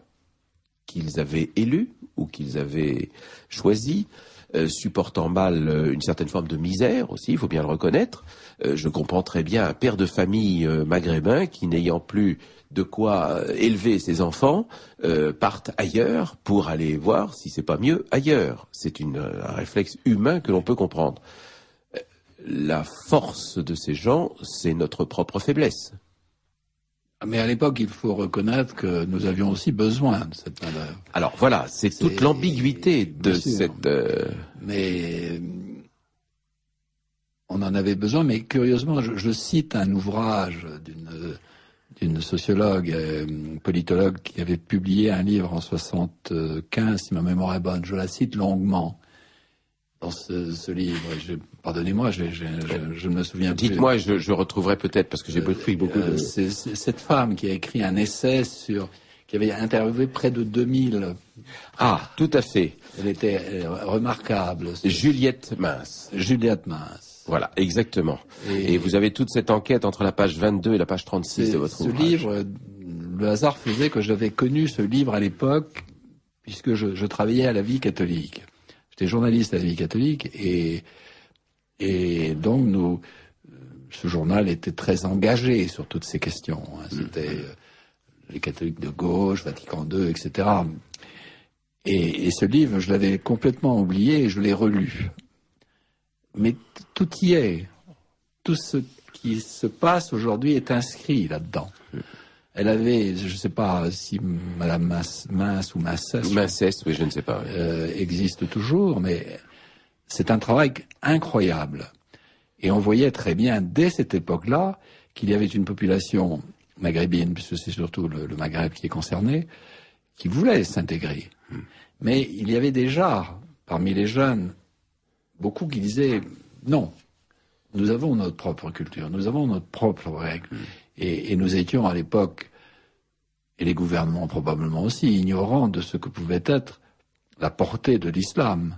[SPEAKER 1] qu'ils avaient élus ou qu'ils avaient choisis, supportant mal euh, une certaine forme de misère aussi, il faut bien le reconnaître. je comprends très bien un père de famille maghrébin qui, n'ayant plus de quoi euh, élever ses enfants euh, partent ailleurs pour aller voir si c'est pas mieux ailleurs. C'est un réflexe humain que l'on peut comprendre. Euh, la force de ces gens, c'est notre propre faiblesse.
[SPEAKER 2] Mais à l'époque, il faut reconnaître que nous avions aussi besoin de cette valeur.
[SPEAKER 1] Alors voilà, c'est toute l'ambiguïté de cette.
[SPEAKER 2] Mais on en avait besoin. Mais curieusement, je cite un ouvrage d'une sociologue, euh, politologue, qui avait publié un livre en 75, si ma mémoire est bonne. Je la cite longuement dans ce, livre. Pardonnez-moi, je, ne me souviens
[SPEAKER 1] plus. Dites-moi, je, je retrouverai peut-être parce que j'ai pris beaucoup de. Euh,
[SPEAKER 2] c'est cette femme qui a écrit un essai sur, qui avait interviewé près de 2000.
[SPEAKER 1] Ah, tout à fait.
[SPEAKER 2] Elle était euh, remarquable.
[SPEAKER 1] Juliette Mince.
[SPEAKER 2] Juliette Mince.
[SPEAKER 1] Voilà, exactement. Et, vous avez toute cette enquête entre la page 22 et la page 36 de votre
[SPEAKER 2] ce livre, le hasard faisait que j'avais connu ce livre à l'époque, puisque je, travaillais à la vie catholique. J'étais journaliste à la vie catholique et, et donc nous, ce journal était très engagé sur toutes ces questions. Hein. C'était euh, les catholiques de gauche, Vatican II, etc. Et, et ce livre, je l'avais complètement oublié et je l'ai relu mais tout y est. Tout ce qui se passe aujourd'hui est inscrit là-dedans. Elle avait, je ne sais pas si Madame Mince, ou
[SPEAKER 1] Mincès, oui, je ne sais pas,
[SPEAKER 2] euh, existe toujours, mais c'est un travail incroyable. Et on voyait très bien dès cette époque-là qu'il y avait une population maghrébine, puisque c'est surtout le, Maghreb qui est concerné, qui voulait s'intégrer. Mais il y avait déjà, parmi les jeunes, beaucoup qui disaient non, nous avons notre propre culture, nous avons notre propre règle. Mm. Et, nous étions à l'époque, et les gouvernements probablement aussi, ignorants de ce que pouvait être la portée de l'islam.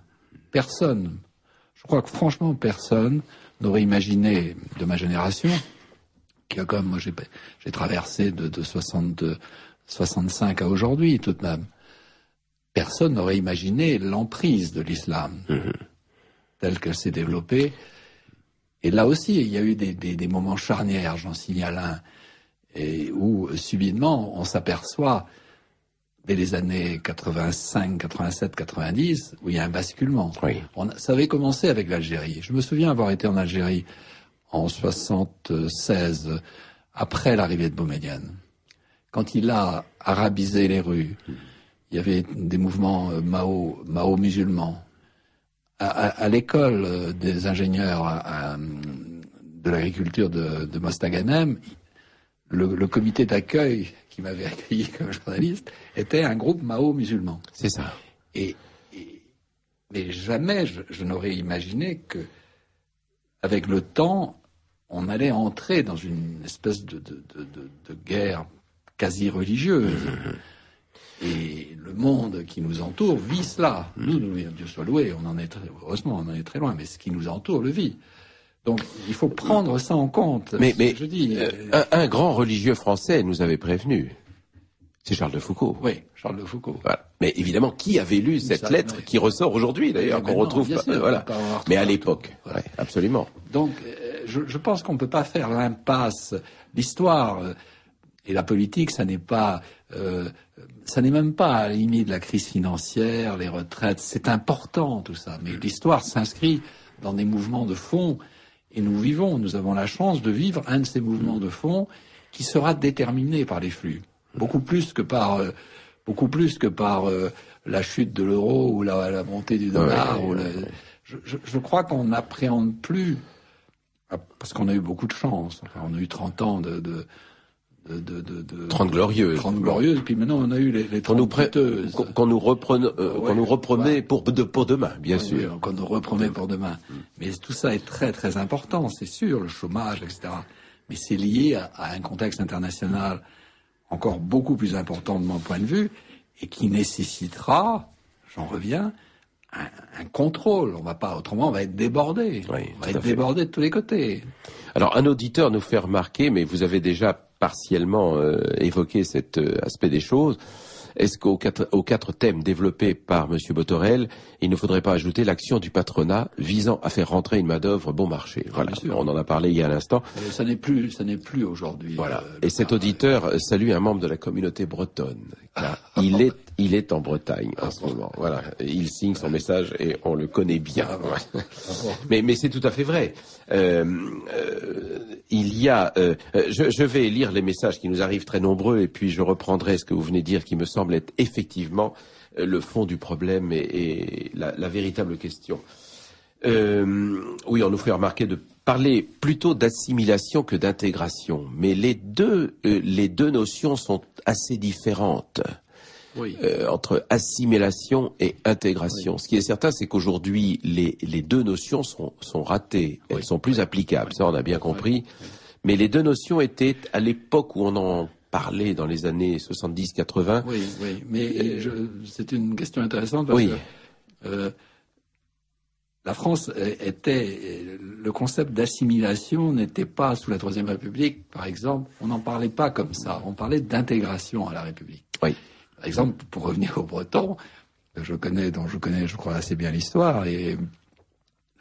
[SPEAKER 2] Personne, je crois que franchement personne n'aurait imaginé de ma génération, qui a comme moi j'ai traversé de, de 65 à aujourd'hui tout de même, personne n'aurait imaginé l'emprise de l'islam. Mm-hmm telle qu'elle s'est développée. Et là aussi, il y a eu des, moments charnières, j'en signale un, et où subitement on s'aperçoit, dès les années 85, 87, 90, où il y a un basculement. On, ça avait commencé avec l'Algérie. Je me souviens avoir été en Algérie en 76, après l'arrivée de Boumediene. Quand il a arabisé les rues, il y avait des mouvements euh, Mao, Mao musulmans à, l'école euh, des ingénieurs de l'agriculture de, de Mostaganem, le, comité d'accueil qui m'avait accueilli comme journaliste était un groupe Mao musulman.
[SPEAKER 1] C'est ça.
[SPEAKER 2] Et, mais jamais je, n'aurais imaginé que, avec le temps, on allait entrer dans une espèce de, de guerre quasi religieuse. Et le monde qui nous entoure vit cela. Nous, nous Dieu soit loué, on en est très, heureusement, on en est très loin, mais ce qui nous entoure le vit. Donc il faut prendre ça en compte.
[SPEAKER 1] Mais, mais
[SPEAKER 2] je dis,
[SPEAKER 1] euh, un, un, grand religieux français nous avait prévenu. C'est Charles de Foucault.
[SPEAKER 2] Oui, Charles de Foucault.
[SPEAKER 1] Voilà. Mais évidemment, qui avait lu cette
[SPEAKER 2] ça,
[SPEAKER 1] lettre
[SPEAKER 2] mais...
[SPEAKER 1] qui ressort aujourd'hui d'ailleurs, qu'on retrouve
[SPEAKER 2] bien sûr,
[SPEAKER 1] voilà.
[SPEAKER 2] pas avoir
[SPEAKER 1] Mais à l'époque, ouais, absolument.
[SPEAKER 2] Donc, euh, je, je pense qu'on ne peut pas faire l'impasse. L'histoire euh, et la politique, ça n'est pas, euh, ça n'est même pas à la limite de la crise financière, les retraites. C'est important tout ça, mais l'histoire s'inscrit dans des mouvements de fond. Et nous vivons, nous avons la chance de vivre un de ces mouvements de fond qui sera déterminé par les flux, beaucoup plus que par, euh, beaucoup plus que par euh, la chute de l'euro ou la, la, montée du dollar.
[SPEAKER 1] Ouais,
[SPEAKER 2] ou la...
[SPEAKER 1] ouais.
[SPEAKER 2] je, je, je, crois qu'on n'appréhende plus, parce qu'on a eu beaucoup de chance. Enfin, on a eu 30 ans de, de de, de, de, de
[SPEAKER 1] 30 glorieuses.
[SPEAKER 2] 30 glorieuses, et puis maintenant on a eu les, les 30
[SPEAKER 1] qu'on nous,
[SPEAKER 2] qu'on
[SPEAKER 1] qu nous reprenait, euh,
[SPEAKER 2] ouais,
[SPEAKER 1] qu'on nous reprenait ouais. pour, de, pour demain, bien sûr.
[SPEAKER 2] Oui, qu'on nous pour demain. Mm. Mais tout ça est très très important, c'est sûr, le chômage, etc. Mais c'est lié à, à, un contexte international encore beaucoup plus important de mon point de vue, et qui nécessitera, j'en reviens, un, un, contrôle. On va pas, autrement, on va être débordé.
[SPEAKER 1] Oui,
[SPEAKER 2] on va être débordé de tous les côtés.
[SPEAKER 1] Alors, un auditeur nous fait remarquer, mais vous avez déjà partiellement euh, évoqué cet euh, aspect des choses. Est-ce qu'aux quatre, aux quatre thèmes développés par M. Botorel, il ne faudrait pas ajouter l'action du patronat visant à faire rentrer une main-d'œuvre bon marché? Voilà,
[SPEAKER 2] ah,
[SPEAKER 1] on en a parlé il y a un instant.
[SPEAKER 2] Ça n'est plus, ça n'est plus aujourd'hui.
[SPEAKER 1] Voilà. Euh, Et cet auditeur salue un membre de la communauté bretonne. Il est, il est en Bretagne en ce moment. Voilà. Il signe son message et on le connaît bien.
[SPEAKER 2] Ah
[SPEAKER 1] mais, mais c'est tout à fait vrai. Euh, euh, il y a, euh, je, je, vais lire les messages qui nous arrivent très nombreux et puis je reprendrai ce que vous venez de dire qui me semble être effectivement le fond du problème et, et la, la, véritable question. Oui, on nous fait remarquer de parler plutôt d'assimilation que d'intégration, mais les deux, euh, les deux notions sont assez différentes.
[SPEAKER 2] Oui.
[SPEAKER 1] Euh, entre assimilation et intégration.
[SPEAKER 2] Oui.
[SPEAKER 1] Ce qui est certain, c'est qu'aujourd'hui, les, les, deux notions sont, sont ratées. Elles
[SPEAKER 2] oui.
[SPEAKER 1] sont plus applicables. Ça, on a bien compris. Mais les deux notions étaient, à l'époque où on en parlait, dans les années 70-80.
[SPEAKER 2] Oui, oui. Mais c'est une question intéressante parce que euh, la France était. Le concept d'assimilation n'était pas sous la Troisième République, par exemple. On n'en parlait pas comme ça. On parlait d'intégration à la République.
[SPEAKER 1] Oui.
[SPEAKER 2] Par exemple, pour revenir au breton, je connais, dont je connais, je crois, assez bien l'histoire et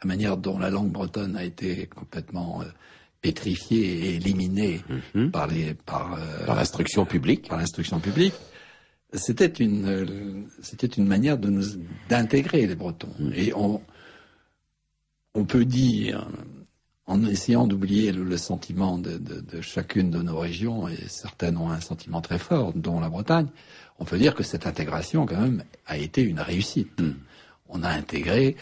[SPEAKER 2] la manière dont la langue bretonne a été complètement euh, pétrifiée et éliminée
[SPEAKER 1] mm -hmm.
[SPEAKER 2] par les par, euh,
[SPEAKER 1] par l'instruction publique.
[SPEAKER 2] Par l'instruction publique. C'était une c'était une manière de nous d'intégrer les Bretons
[SPEAKER 1] Mm.
[SPEAKER 2] mmh. et on on peut dire en essayant d'oublier le, le, sentiment de, de, de, chacune de nos régions, et certaines ont un sentiment très fort, dont la Bretagne, on peut dire que cette intégration, quand même, a été une réussite.
[SPEAKER 1] Mm.
[SPEAKER 2] On a intégré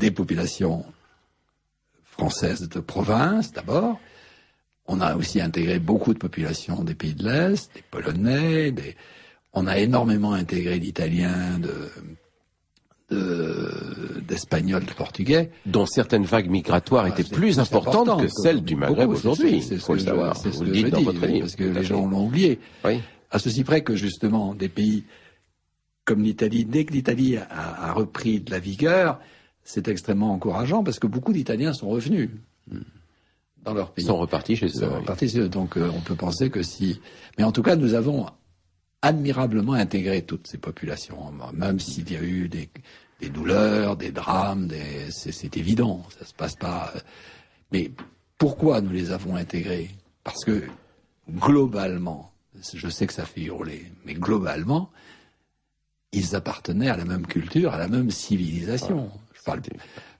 [SPEAKER 2] des populations françaises de province, d'abord. On a aussi intégré beaucoup de populations des pays de l'Est, des Polonais, des... on a énormément intégré d'Italiens, de, d'Espagnols, de, de, Portugais.
[SPEAKER 1] Dont certaines vagues migratoires ah, étaient plus importantes important, que celles du Maghreb aujourd'hui.
[SPEAKER 2] C'est ce, que, je, ce que je dis,
[SPEAKER 1] livre,
[SPEAKER 2] parce que les gens l'ont oublié.
[SPEAKER 1] Oui.
[SPEAKER 2] À ceci près que justement des pays comme l'Italie, dès que l'Italie a, a, repris de la vigueur, c'est extrêmement encourageant parce que beaucoup d'Italiens sont revenus dans leur pays.
[SPEAKER 1] Ils sont repartis chez eux.
[SPEAKER 2] Sont repartis chez eux. Donc euh, on peut penser que si... Mais en tout cas, nous avons admirablement intégré toutes ces populations, même s'il y a eu des, des douleurs, des drames, des... c'est évident, ça se passe pas. Mais pourquoi nous les avons intégrés? Parce que globalement, je sais que ça fait hurler, mais globalement, ils appartenaient à la même culture, à la même civilisation. Je, parle,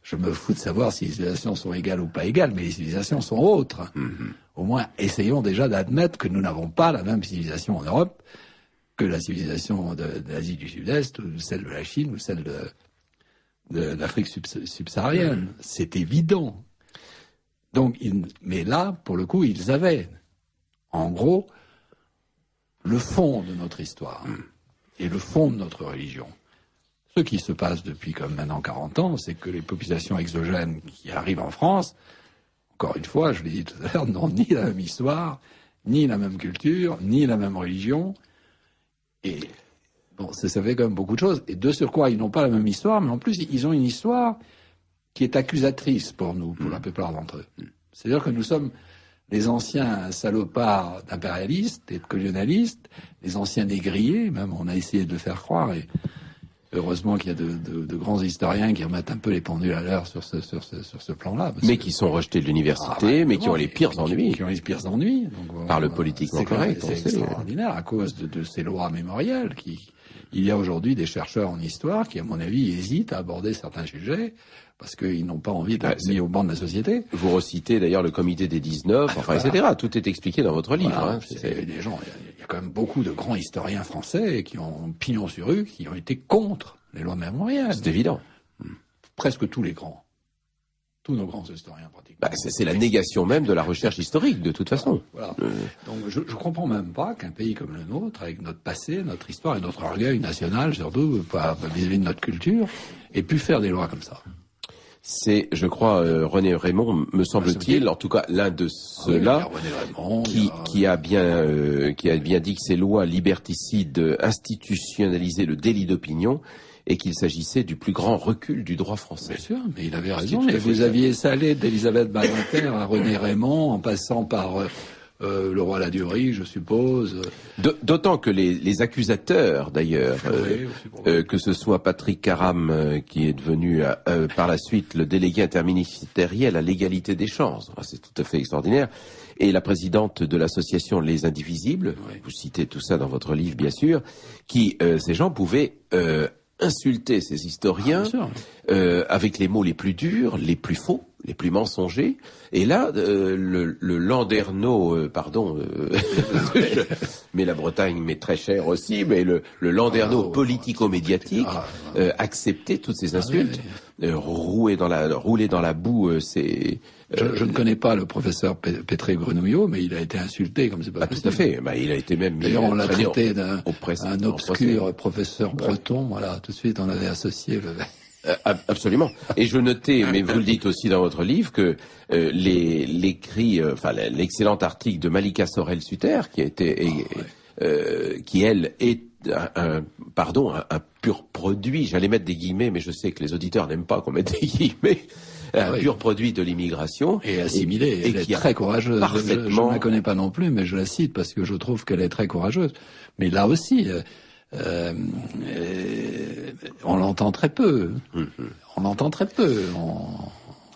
[SPEAKER 2] je me fous de savoir si les civilisations sont égales ou pas égales, mais les civilisations sont autres.
[SPEAKER 1] Mm -hmm.
[SPEAKER 2] Au moins, essayons déjà d'admettre que nous n'avons pas la même civilisation en Europe que la civilisation l'Asie du Sud-Est, ou celle de la Chine, ou celle de, de l'Afrique subsaharienne. C'est évident. Donc, ils, mais là, pour le coup, ils avaient, en gros, le fond de notre histoire
[SPEAKER 1] Mm.
[SPEAKER 2] et le fond de notre religion. Ce qui se passe depuis comme maintenant 40 ans, c'est que les populations exogènes qui arrivent en France, encore une fois, je l'ai dit tout à l'heure, n'ont ni la même histoire, ni la même culture, ni la même religion. Et bon, ça, ça fait quand même beaucoup de choses. Et de sur quoi ils n'ont pas la même histoire, mais en plus, ils ont une histoire qui est accusatrice pour nous, pour la plupart d'entre eux. C'est-à-dire que nous sommes les anciens salopards d'impérialistes et de colonialistes, les anciens négriers, même on a essayé de le faire croire, et heureusement qu'il y a de, de, de, grands historiens qui remettent un peu les pendules à l'heure sur ce, sur ce, sur ce plan-là.
[SPEAKER 1] Mais qui sont rejetés de l'université, ah, mais qui ont les pires ennuis.
[SPEAKER 2] Qui, ont les pires ennuis. Donc,
[SPEAKER 1] Par le politiquement correct.
[SPEAKER 2] C'est extraordinaire à cause de, de, ces lois mémorielles qui, il y a aujourd'hui des chercheurs en histoire qui, à mon avis, hésitent à aborder certains sujets parce qu'ils n'ont pas envie d'être ah, mis au banc de la société.
[SPEAKER 1] Vous recitez d'ailleurs le comité des 19, enfin, etc. Tout est expliqué dans votre livre. Hein,
[SPEAKER 2] des gens, il y, a quand même beaucoup de grands historiens français qui ont pignon sur rue, qui ont été contre les lois mémoriales.
[SPEAKER 1] C'est évident.
[SPEAKER 2] Presque tous les grands. Tous nos grands historiens, pratiquement.
[SPEAKER 1] Bah, c'est la négation même de la recherche historique, de toute façon.
[SPEAKER 2] Voilà. Euh. Donc je ne comprends même pas qu'un pays comme le nôtre, avec notre passé, notre histoire et notre orgueil national, surtout vis-à-vis de notre culture, ait pu faire des lois comme ça
[SPEAKER 1] c'est, je crois, euh, René Raymond, me semble-t-il, en tout cas l'un de ah ceux-là, qui, qui, a bien, euh, qui a bien dit que ces lois liberticides institutionnalisaient le délit d'opinion et qu'il s'agissait du plus grand recul du droit français.
[SPEAKER 2] Bien sûr, mais il avait raison. vous aviez salé d'Elisabeth Badinter à René Raymond, en passant par euh, le roi Ladurie, je suppose.
[SPEAKER 1] D'autant que les, les accusateurs, d'ailleurs, euh, euh, que ce soit Patrick Caram, qui est devenu par la suite le délégué interministériel à l'égalité des chances, c'est tout à fait extraordinaire, et la présidente de l'association Les Indivisibles, vous citez tout ça dans votre livre, bien sûr, qui, ces gens pouvaient insulter ces historiens ah, avec les mots les plus durs, les plus faux, les plus mensongers. Et là, euh, le, le, Landerneau, euh, pardon, euh, mais la Bretagne m'est très cher aussi, mais le, le Landerneau ah, politico-médiatique ah, acceptait toutes ces insultes, rouler dans la rouler dans la boue, c'est.
[SPEAKER 2] Je, ne connais pas le professeur Pétré Grenouillot, mais il a été insulté comme c'est pas
[SPEAKER 1] Tout à fait. Bah, il a été même.
[SPEAKER 2] D'ailleurs, on l'a traité d'un obscur professeur breton. Voilà, tout de suite, on avait associé le.
[SPEAKER 1] Euh, absolument. Et je notais, mais vous le dites aussi dans votre livre, que euh, les l'écrit, euh, enfin l'excellent article de Malika Sorel-Suter, qui a été, euh, qui elle est un, pardon, un, pur produit. J'allais mettre des guillemets, mais je sais que les auditeurs n'aiment pas qu'on mette des guillemets. Un ah pur produit de l'immigration
[SPEAKER 2] et assimilé. Et, elle est très courageuse. Parfaitement... Je, ne la connais pas non plus, mais je la cite parce que je trouve qu'elle est très courageuse. Mais là aussi, euh, on l'entend très peu. Mm-hmm. On l'entend très peu.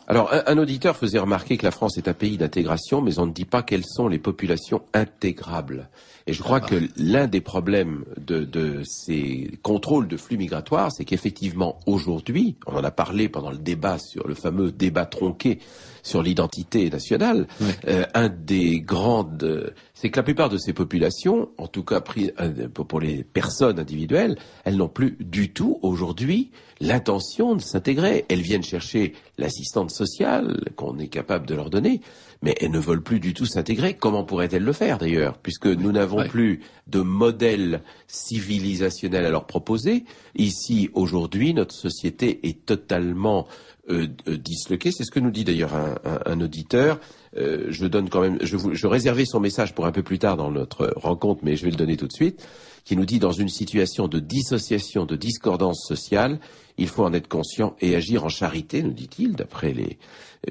[SPEAKER 1] Alors, un, auditeur faisait remarquer que la France est un pays d'intégration, mais on ne dit pas quelles sont les populations intégrables. Et je crois que l'un des problèmes de, de, ces contrôles de flux migratoires, c'est qu'effectivement, aujourd'hui, on en a parlé pendant le débat sur le fameux débat tronqué sur l'identité nationale, euh, un des grandes, c'est que la plupart de ces populations, en tout cas pris, euh, pour les personnes individuelles, elles n'ont plus du tout aujourd'hui l'intention de s'intégrer. Elles viennent chercher l'assistante sociale qu'on est capable de leur donner, mais elles ne veulent plus du tout s'intégrer. Comment pourraient-elles le faire d'ailleurs, puisque nous n'avons plus de modèle civilisationnel à leur proposer. Ici, aujourd'hui, notre société est totalement euh, euh, disloqué. C'est ce que nous dit d'ailleurs un, un, auditeur. Euh, je donne quand même, je, vous, je réservais son message pour un peu plus tard dans notre rencontre, mais je vais le donner tout de suite. Qui nous dit dans une situation de dissociation, de discordance sociale, il faut en être conscient et agir en charité, nous dit-il, d'après les,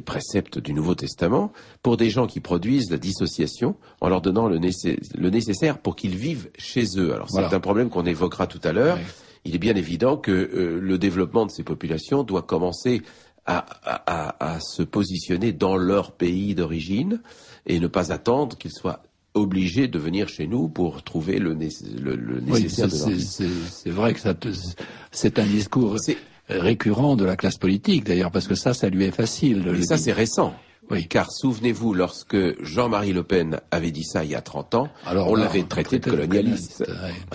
[SPEAKER 1] préceptes du Nouveau Testament, pour des gens qui produisent la dissociation en leur donnant le, nécessaire pour qu'ils vivent chez eux. Alors c'est un problème qu'on évoquera tout à l'heure. Il est bien évident que le développement de ces populations doit commencer à, se positionner dans leur pays d'origine et ne pas attendre qu'ils soient obligés de venir chez nous pour trouver le, nécessaire
[SPEAKER 2] de C'est vrai que c'est un discours récurrent de la classe politique, d'ailleurs, parce que ça, ça lui est facile.
[SPEAKER 1] De ça, c'est récent. Oui. Car souvenez-vous, lorsque Jean-Marie Le Pen avait dit ça il y a 30 ans, on l'avait traité de colonialiste.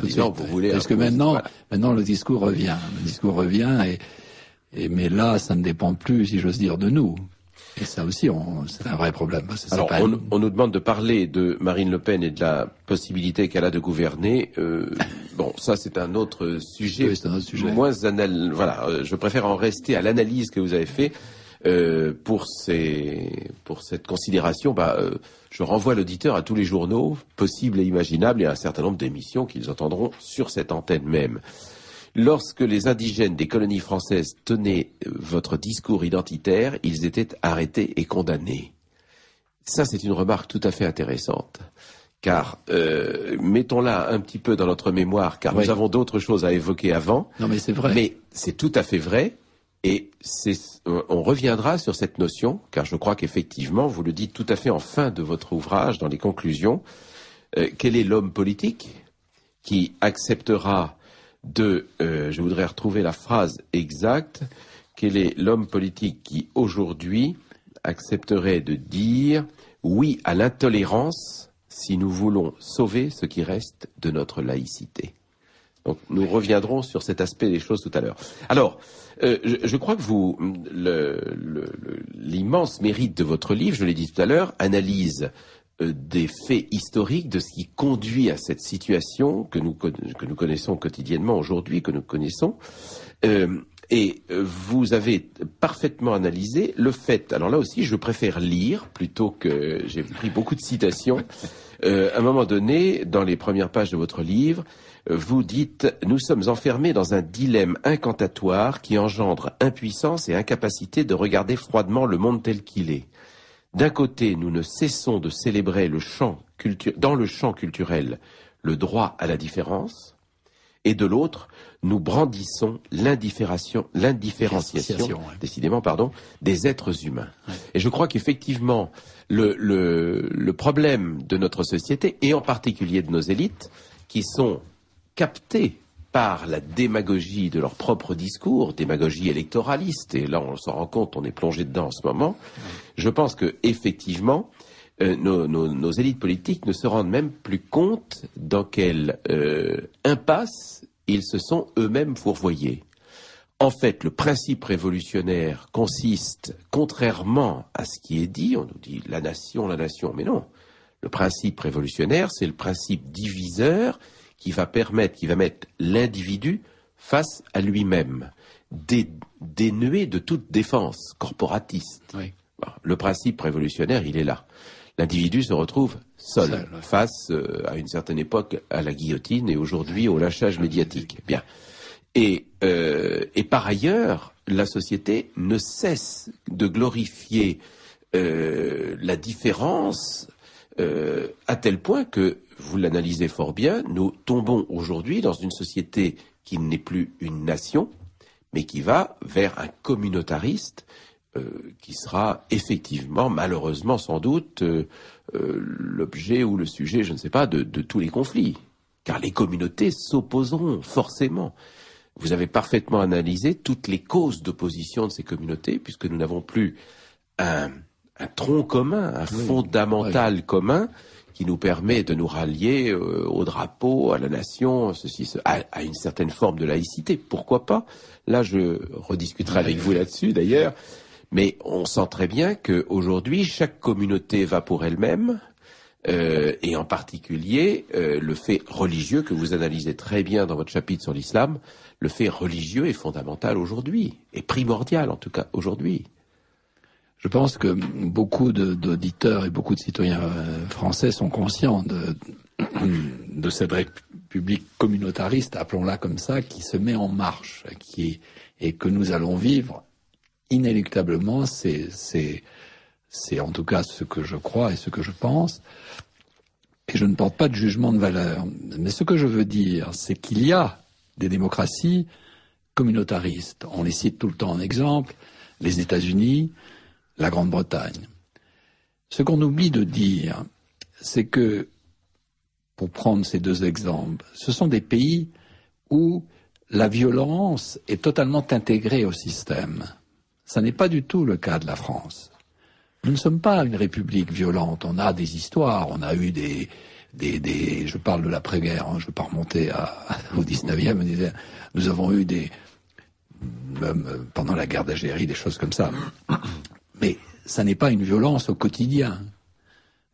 [SPEAKER 2] vous voulez Parce que maintenant, maintenant le discours revient. Le discours revient et mais là, ça ne dépend plus, si j'ose dire, de nous. Et ça aussi, c'est un vrai problème.
[SPEAKER 1] Alors, on, nous demande de parler de Marine Le Pen et de la possibilité qu'elle a de gouverner. Euh, bon, ça, c'est un autre sujet.
[SPEAKER 2] Oui, un autre sujet.
[SPEAKER 1] Moins anal... Voilà, euh, je préfère en rester à l'analyse que vous avez fait. Euh, pour, ces, pour cette considération, bah, euh, je renvoie l'auditeur à tous les journaux possibles et imaginables et à un certain nombre d'émissions qu'ils entendront sur cette antenne même. Lorsque les indigènes des colonies françaises tenaient euh, votre discours identitaire, ils étaient arrêtés et condamnés. Ça, c'est une remarque tout à fait intéressante. Car euh, mettons-la un petit peu dans notre mémoire, car
[SPEAKER 2] Oui.
[SPEAKER 1] nous avons d'autres choses à évoquer avant.
[SPEAKER 2] Non, mais c'est vrai.
[SPEAKER 1] Mais c'est tout à fait vrai. Et c'est, on reviendra sur cette notion, car je crois qu'effectivement, vous le dites tout à fait en fin de votre ouvrage, dans les conclusions, euh, quel est l'homme politique qui acceptera de, euh, je voudrais retrouver la phrase exacte, quel est l'homme politique qui aujourd'hui accepterait de dire oui à l'intolérance si nous voulons sauver ce qui reste de notre laïcité? Donc nous reviendrons sur cet aspect des choses tout à l'heure. Alors, euh, je, je crois que vous, l'immense mérite de votre livre, je l'ai dit tout à l'heure, analyse des faits historiques de ce qui conduit à cette situation que nous, connaissons quotidiennement aujourd'hui, que nous connaissons. Euh, et euh, vous avez parfaitement analysé le fait. Alors là aussi, je préfère lire plutôt que j'ai pris beaucoup de citations. Euh, à un moment donné, dans les premières pages de votre livre, euh, vous dites Nous sommes enfermés dans un dilemme incantatoire qui engendre impuissance et incapacité de regarder froidement le monde tel qu'il est. D'un côté, nous ne cessons de célébrer le champ cultu- dans le champ culturel le droit à la différence, et de l'autre, nous brandissons l'indiffération- l'indifférenciation,
[SPEAKER 2] ouais.
[SPEAKER 1] décidément, pardon, des êtres humains. Et je crois qu'effectivement, le, le, le problème de notre société, et en particulier de nos élites, qui sont captées par la démagogie de leur propre discours, démagogie électoraliste, et là on s'en rend compte, on est plongé dedans en ce moment, je pense que effectivement, euh, nos, élites politiques ne se rendent même plus compte dans quelle euh, impasse ils se sont eux-mêmes fourvoyés. En fait, le principe révolutionnaire consiste, contrairement à ce qui est dit, on nous dit la nation, la nation, mais non. Le principe révolutionnaire, c'est le principe diviseur qui va permettre, qui va mettre l'individu face à lui-même, dé- dénué de toute défense corporatiste.
[SPEAKER 2] Oui.
[SPEAKER 1] Bon, le principe révolutionnaire, il est là. L'individu se retrouve seul,
[SPEAKER 2] Seul, ouais.
[SPEAKER 1] face euh, à une certaine époque à la guillotine et aujourd'hui au lâchage médiatique. Bien. Et, euh, et par ailleurs, la société ne cesse de glorifier euh, la différence euh, à tel point que, vous l'analysez fort bien, nous tombons aujourd'hui dans une société qui n'est plus une nation, mais qui va vers un communautariste euh, qui sera effectivement, malheureusement sans doute, euh, euh, l'objet ou le sujet, je ne sais pas, de, de tous les conflits. Car les communautés s'opposeront forcément. Vous avez parfaitement analysé toutes les causes d'opposition de ces communautés, puisque nous n'avons plus un, un tronc commun, un fondamental commun qui nous permet de nous rallier euh, au drapeau, à la nation, ceci, ce- à, à une certaine forme de laïcité. Pourquoi pas? Là, je rediscuterai avec vous là-dessus, d'ailleurs. Mais on sent très bien qu'aujourd'hui, chaque communauté va pour elle-même, euh, et en particulier euh, le fait religieux que vous analysez très bien dans votre chapitre sur l'islam, le fait religieux est fondamental aujourd'hui, et primordial en tout cas aujourd'hui.
[SPEAKER 2] Je pense que beaucoup d'auditeurs et beaucoup de citoyens euh, français sont conscients de, cette république communautariste, appelons-la comme ça, qui se met en marche, qui et que nous allons vivre inéluctablement. C'est en tout cas ce que je crois et ce que je pense. Et je ne porte pas de jugement de valeur. Mais ce que je veux dire, c'est qu'il y a des démocraties communautaristes. On les cite tout le temps en exemple. Les États-Unis, la Grande-Bretagne. Ce qu'on oublie de dire, c'est que, pour prendre ces deux exemples, ce sont des pays où la violence est totalement intégrée au système. Ça n'est pas du tout le cas de la France. Nous ne sommes pas une république violente. On a des histoires, on a eu des, je parle de l'après-guerre, hein, je ne veux pas remonter au 19e, on disait, nous avons eu des, même euh, pendant la guerre d'Algérie, des choses comme ça. Mais ça n'est pas une violence au quotidien.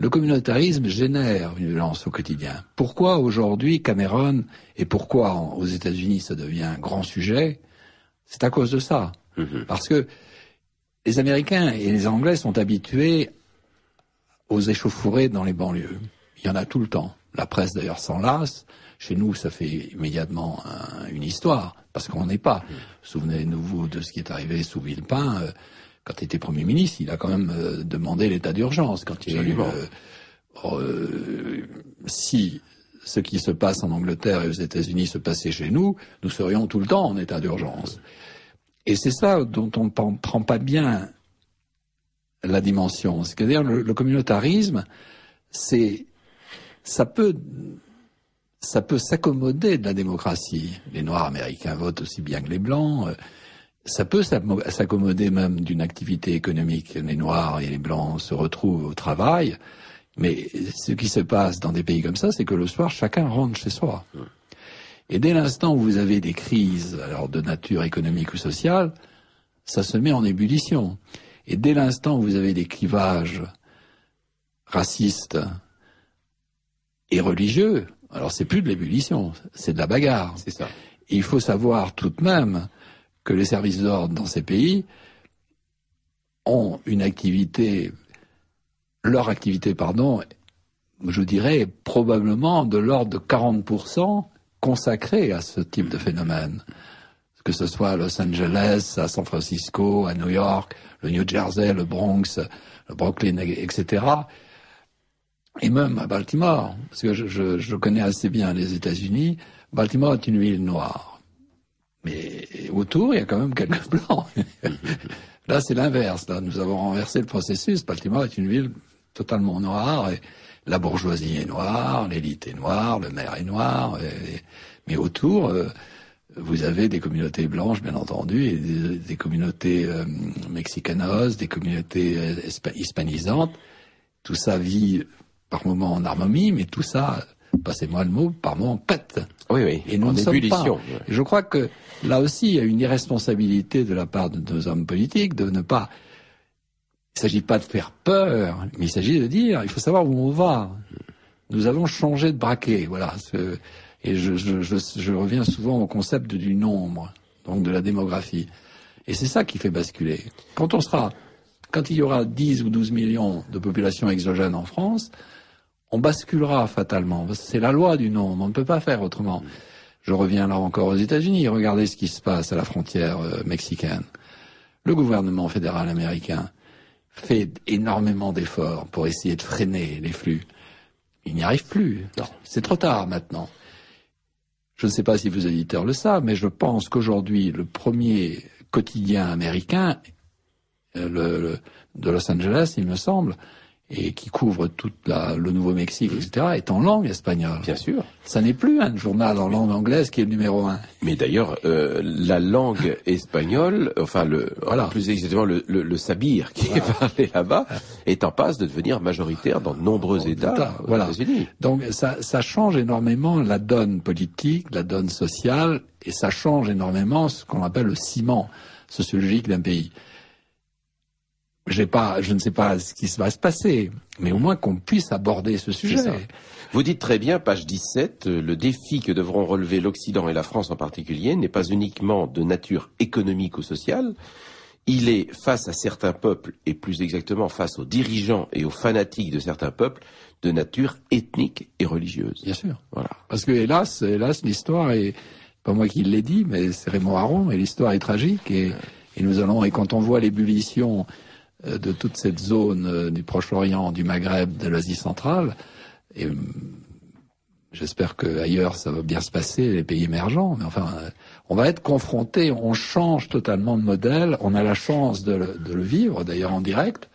[SPEAKER 2] Le communautarisme génère une violence au quotidien. Pourquoi aujourd'hui Cameron et pourquoi aux États-Unis ça devient un grand sujet C'est à cause de ça. Parce que les Américains et les Anglais sont habitués aux échauffourées dans les banlieues. Il y en a tout le temps. La presse d'ailleurs s'en lasse. Chez nous, ça fait immédiatement une histoire, parce qu'on n'est pas. Souvenez-vous de ce qui est arrivé sous Villepin. Euh, quand il était Premier ministre, il a quand même euh, demandé l'état d'urgence. Quand il a euh, si ce qui se passe en Angleterre et aux États-Unis se passait chez nous, nous serions tout le temps en état d'urgence. Et c'est ça dont on ne prend pas bien la dimension. C'est-à-dire le, le communautarisme, c'est ça peut ça peut s'accommoder de la démocratie. Les Noirs américains votent aussi bien que les Blancs. Ça peut s'accommoder même d'une activité économique. Les Noirs et les Blancs se retrouvent au travail. Mais ce qui se passe dans des pays comme ça, c'est que le soir, chacun rentre chez soi. Et dès l'instant où vous avez des crises, alors de nature économique ou sociale, ça se met en ébullition. Et dès l'instant où vous avez des clivages racistes et religieux, alors c'est plus de l'ébullition, c'est de la bagarre.
[SPEAKER 1] C'est ça.
[SPEAKER 2] il faut savoir tout de même que les services d'ordre dans ces pays ont une activité, leur activité, pardon, je dirais probablement de l'ordre de 40% consacrée à ce type de phénomène. Que ce soit à Los Angeles, à San Francisco, à New York, le New Jersey, le Bronx, le Brooklyn, etc et même à Baltimore, parce que je, connais assez bien les États-Unis, Baltimore est une ville noire. Mais autour, il y a quand même quelques blancs. là, c'est l'inverse. Là, nous avons renversé le processus. Baltimore est une ville totalement noire. Et la bourgeoisie est noire, l'élite est noire, le maire est noir. mais autour, euh, vous avez des communautés blanches, bien entendu, et des, communautés euh, mexicanos, des communautés euh, hispanisantes. Tout ça vit par moments en harmonie, mais tout ça, passez-moi le mot, par moments pète.
[SPEAKER 1] Oui, oui.
[SPEAKER 2] Et nous ne sommes pas. Je crois que là aussi, il y a une irresponsabilité de la part de nos hommes politiques de ne pas. Il ne s'agit pas de faire peur, mais il s'agit de dire, il faut savoir où on va. Nous avons changé de braquet, voilà. Et je, je, je, je reviens souvent au concept du nombre, donc de la démographie. Et c'est ça qui fait basculer. Quand on sera, quand il y aura 10 ou 12 millions de population exogène en France, on basculera fatalement. C'est la loi du nombre, on ne peut pas faire autrement. Je reviens là encore aux États-Unis, regardez ce qui se passe à la frontière euh, mexicaine. Le gouvernement fédéral américain fait énormément d'efforts pour essayer de freiner les flux. Il n'y arrive plus. C'est trop tard maintenant. Je ne sais pas si vos éditeurs le savent, mais je pense qu'aujourd'hui, le premier quotidien américain, euh, le, de Los Angeles, il me semble, et qui couvre tout le Nouveau-Mexique, etc., est en langue espagnole.
[SPEAKER 1] Bien sûr.
[SPEAKER 2] Ça n'est plus un journal en langue anglaise qui est le numéro un.
[SPEAKER 1] Mais d'ailleurs, euh, la langue espagnole, enfin le, voilà. plus exactement le, le, sabir qui est parlé là-bas, est en passe de devenir majoritaire dans de nombreux États aux voilà. États-Unis.
[SPEAKER 2] Donc ça, ça change énormément la donne politique, la donne sociale, et ça change énormément ce qu'on appelle le ciment sociologique d'un pays pas, je ne sais pas ce qui va se passer, mais au moins qu'on puisse aborder ce sujet.
[SPEAKER 1] Vous dites très bien, page 17, euh, le défi que devront relever l'Occident et la France en particulier n'est pas uniquement de nature économique ou sociale, il est face à certains peuples, et plus exactement face aux dirigeants et aux fanatiques de certains peuples, de nature ethnique et religieuse.
[SPEAKER 2] Bien sûr. Voilà. Parce que hélas, hélas, l'histoire est, pas moi qui l'ai dit, mais c'est Raymond Aron, et l'histoire est tragique, et, et nous allons, et quand on voit l'ébullition de toute cette zone euh, du Proche-Orient, du Maghreb, de l'Asie centrale. Et euh, j'espère qu'ailleurs ça va bien se passer, les pays émergents. Mais enfin, on va être confronté, on change totalement de modèle. On a la chance de le, vivre, d'ailleurs en direct.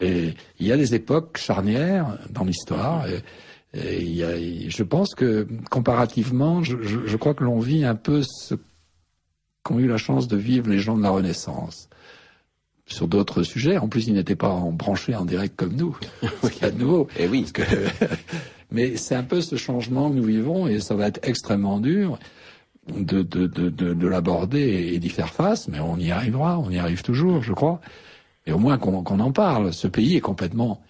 [SPEAKER 2] Et il y a des époques charnières dans l'histoire. Et, je pense que comparativement, je, je crois que l'on vit un peu ce qu'ont eu la chance de vivre les gens de la Renaissance sur d'autres sujets. En plus, il n'était pas en branché en direct comme nous, de nouveau.
[SPEAKER 1] Et eh oui.
[SPEAKER 2] Que... Mais c'est un peu ce changement que nous vivons et ça va être extrêmement dur de, de, de, de, l'aborder et d'y faire face, mais on y arrivera, on y arrive toujours, je crois. Et au moins qu'on en parle. Ce pays est complètement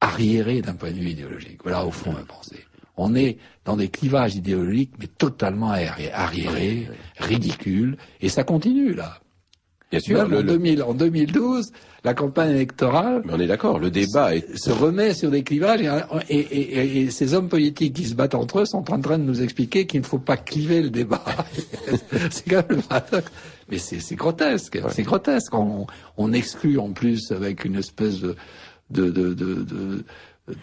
[SPEAKER 2] arriéré d'un point de vue idéologique. Voilà, au fond, ma pensée. On est dans des clivages idéologiques, mais totalement arriérés, ridicules, et ça continue, là.
[SPEAKER 1] Bien sûr.
[SPEAKER 2] Même
[SPEAKER 1] le-
[SPEAKER 2] en,
[SPEAKER 1] le-
[SPEAKER 2] 2000, en 2012, la campagne électorale
[SPEAKER 1] Mais on est d'accord, le débat est...
[SPEAKER 2] se remet sur des clivages et, et, et- et ces hommes politiques qui se battent entre eux sont en train de nous expliquer qu'il ne faut pas cliver le débat. c'est quand même le paradoxe. Mais c'est grotesque, c'est grotesque. On, on exclut en plus avec une espèce de, de, de, de, de-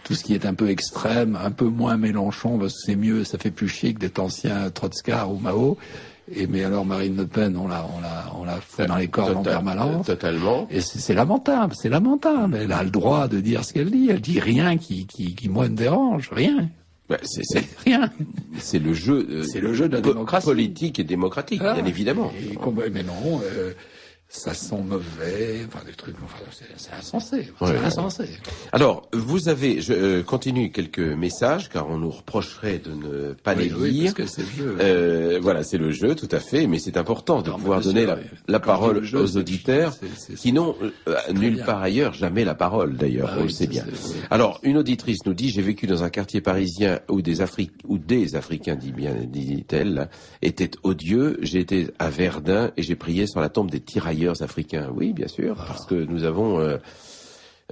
[SPEAKER 2] tout ce qui est un peu extrême, un peu moins Mélenchon, parce que c'est mieux, ça fait plus chic d'être ancien Trotskar ou Mao. Et mais alors Marine Le Pen, on la, on la, on la fout dans les cordes en permanence.
[SPEAKER 1] Totalement.
[SPEAKER 2] Et c'est lamentable, c'est lamentable. Elle a le droit de dire ce qu'elle dit. Elle dit rien qui, qui, qui moi me dérange, rien,
[SPEAKER 1] Bah, c'est- c'est
[SPEAKER 2] rien.
[SPEAKER 1] c'est le jeu, euh,
[SPEAKER 2] C'est le jeu de la démocratie.
[SPEAKER 1] politique et démocratique,
[SPEAKER 2] Ah,
[SPEAKER 1] bien évidemment.
[SPEAKER 2] et mais non, euh, ça sent mauvais, enfin des trucs, enfin, c'est insensé,
[SPEAKER 1] Ouais,
[SPEAKER 2] insensé.
[SPEAKER 1] Alors, vous avez, je euh, continue quelques messages, car on nous reprocherait de ne pas les
[SPEAKER 2] Oui, oui,
[SPEAKER 1] lire.
[SPEAKER 2] parce que c'est le jeu.
[SPEAKER 1] Euh, voilà, c'est le jeu, tout à fait, mais c'est important de
[SPEAKER 2] Non,
[SPEAKER 1] pouvoir donner la,
[SPEAKER 2] oui.
[SPEAKER 1] parole
[SPEAKER 2] jeu,
[SPEAKER 1] aux auditeurs qui n'ont euh, nulle part ailleurs jamais la parole, d'ailleurs,
[SPEAKER 2] Ah
[SPEAKER 1] on
[SPEAKER 2] oui,
[SPEAKER 1] le sait bien.
[SPEAKER 2] oui.
[SPEAKER 1] Alors, une auditrice nous dit, j'ai vécu dans un quartier parisien où des, où des Africains, dit bien, dit-elle, étaient odieux. J'ai été à Verdun et j'ai prié sur la tombe des tirailleurs africains. Oui, bien sûr, parce que nous avons... euh,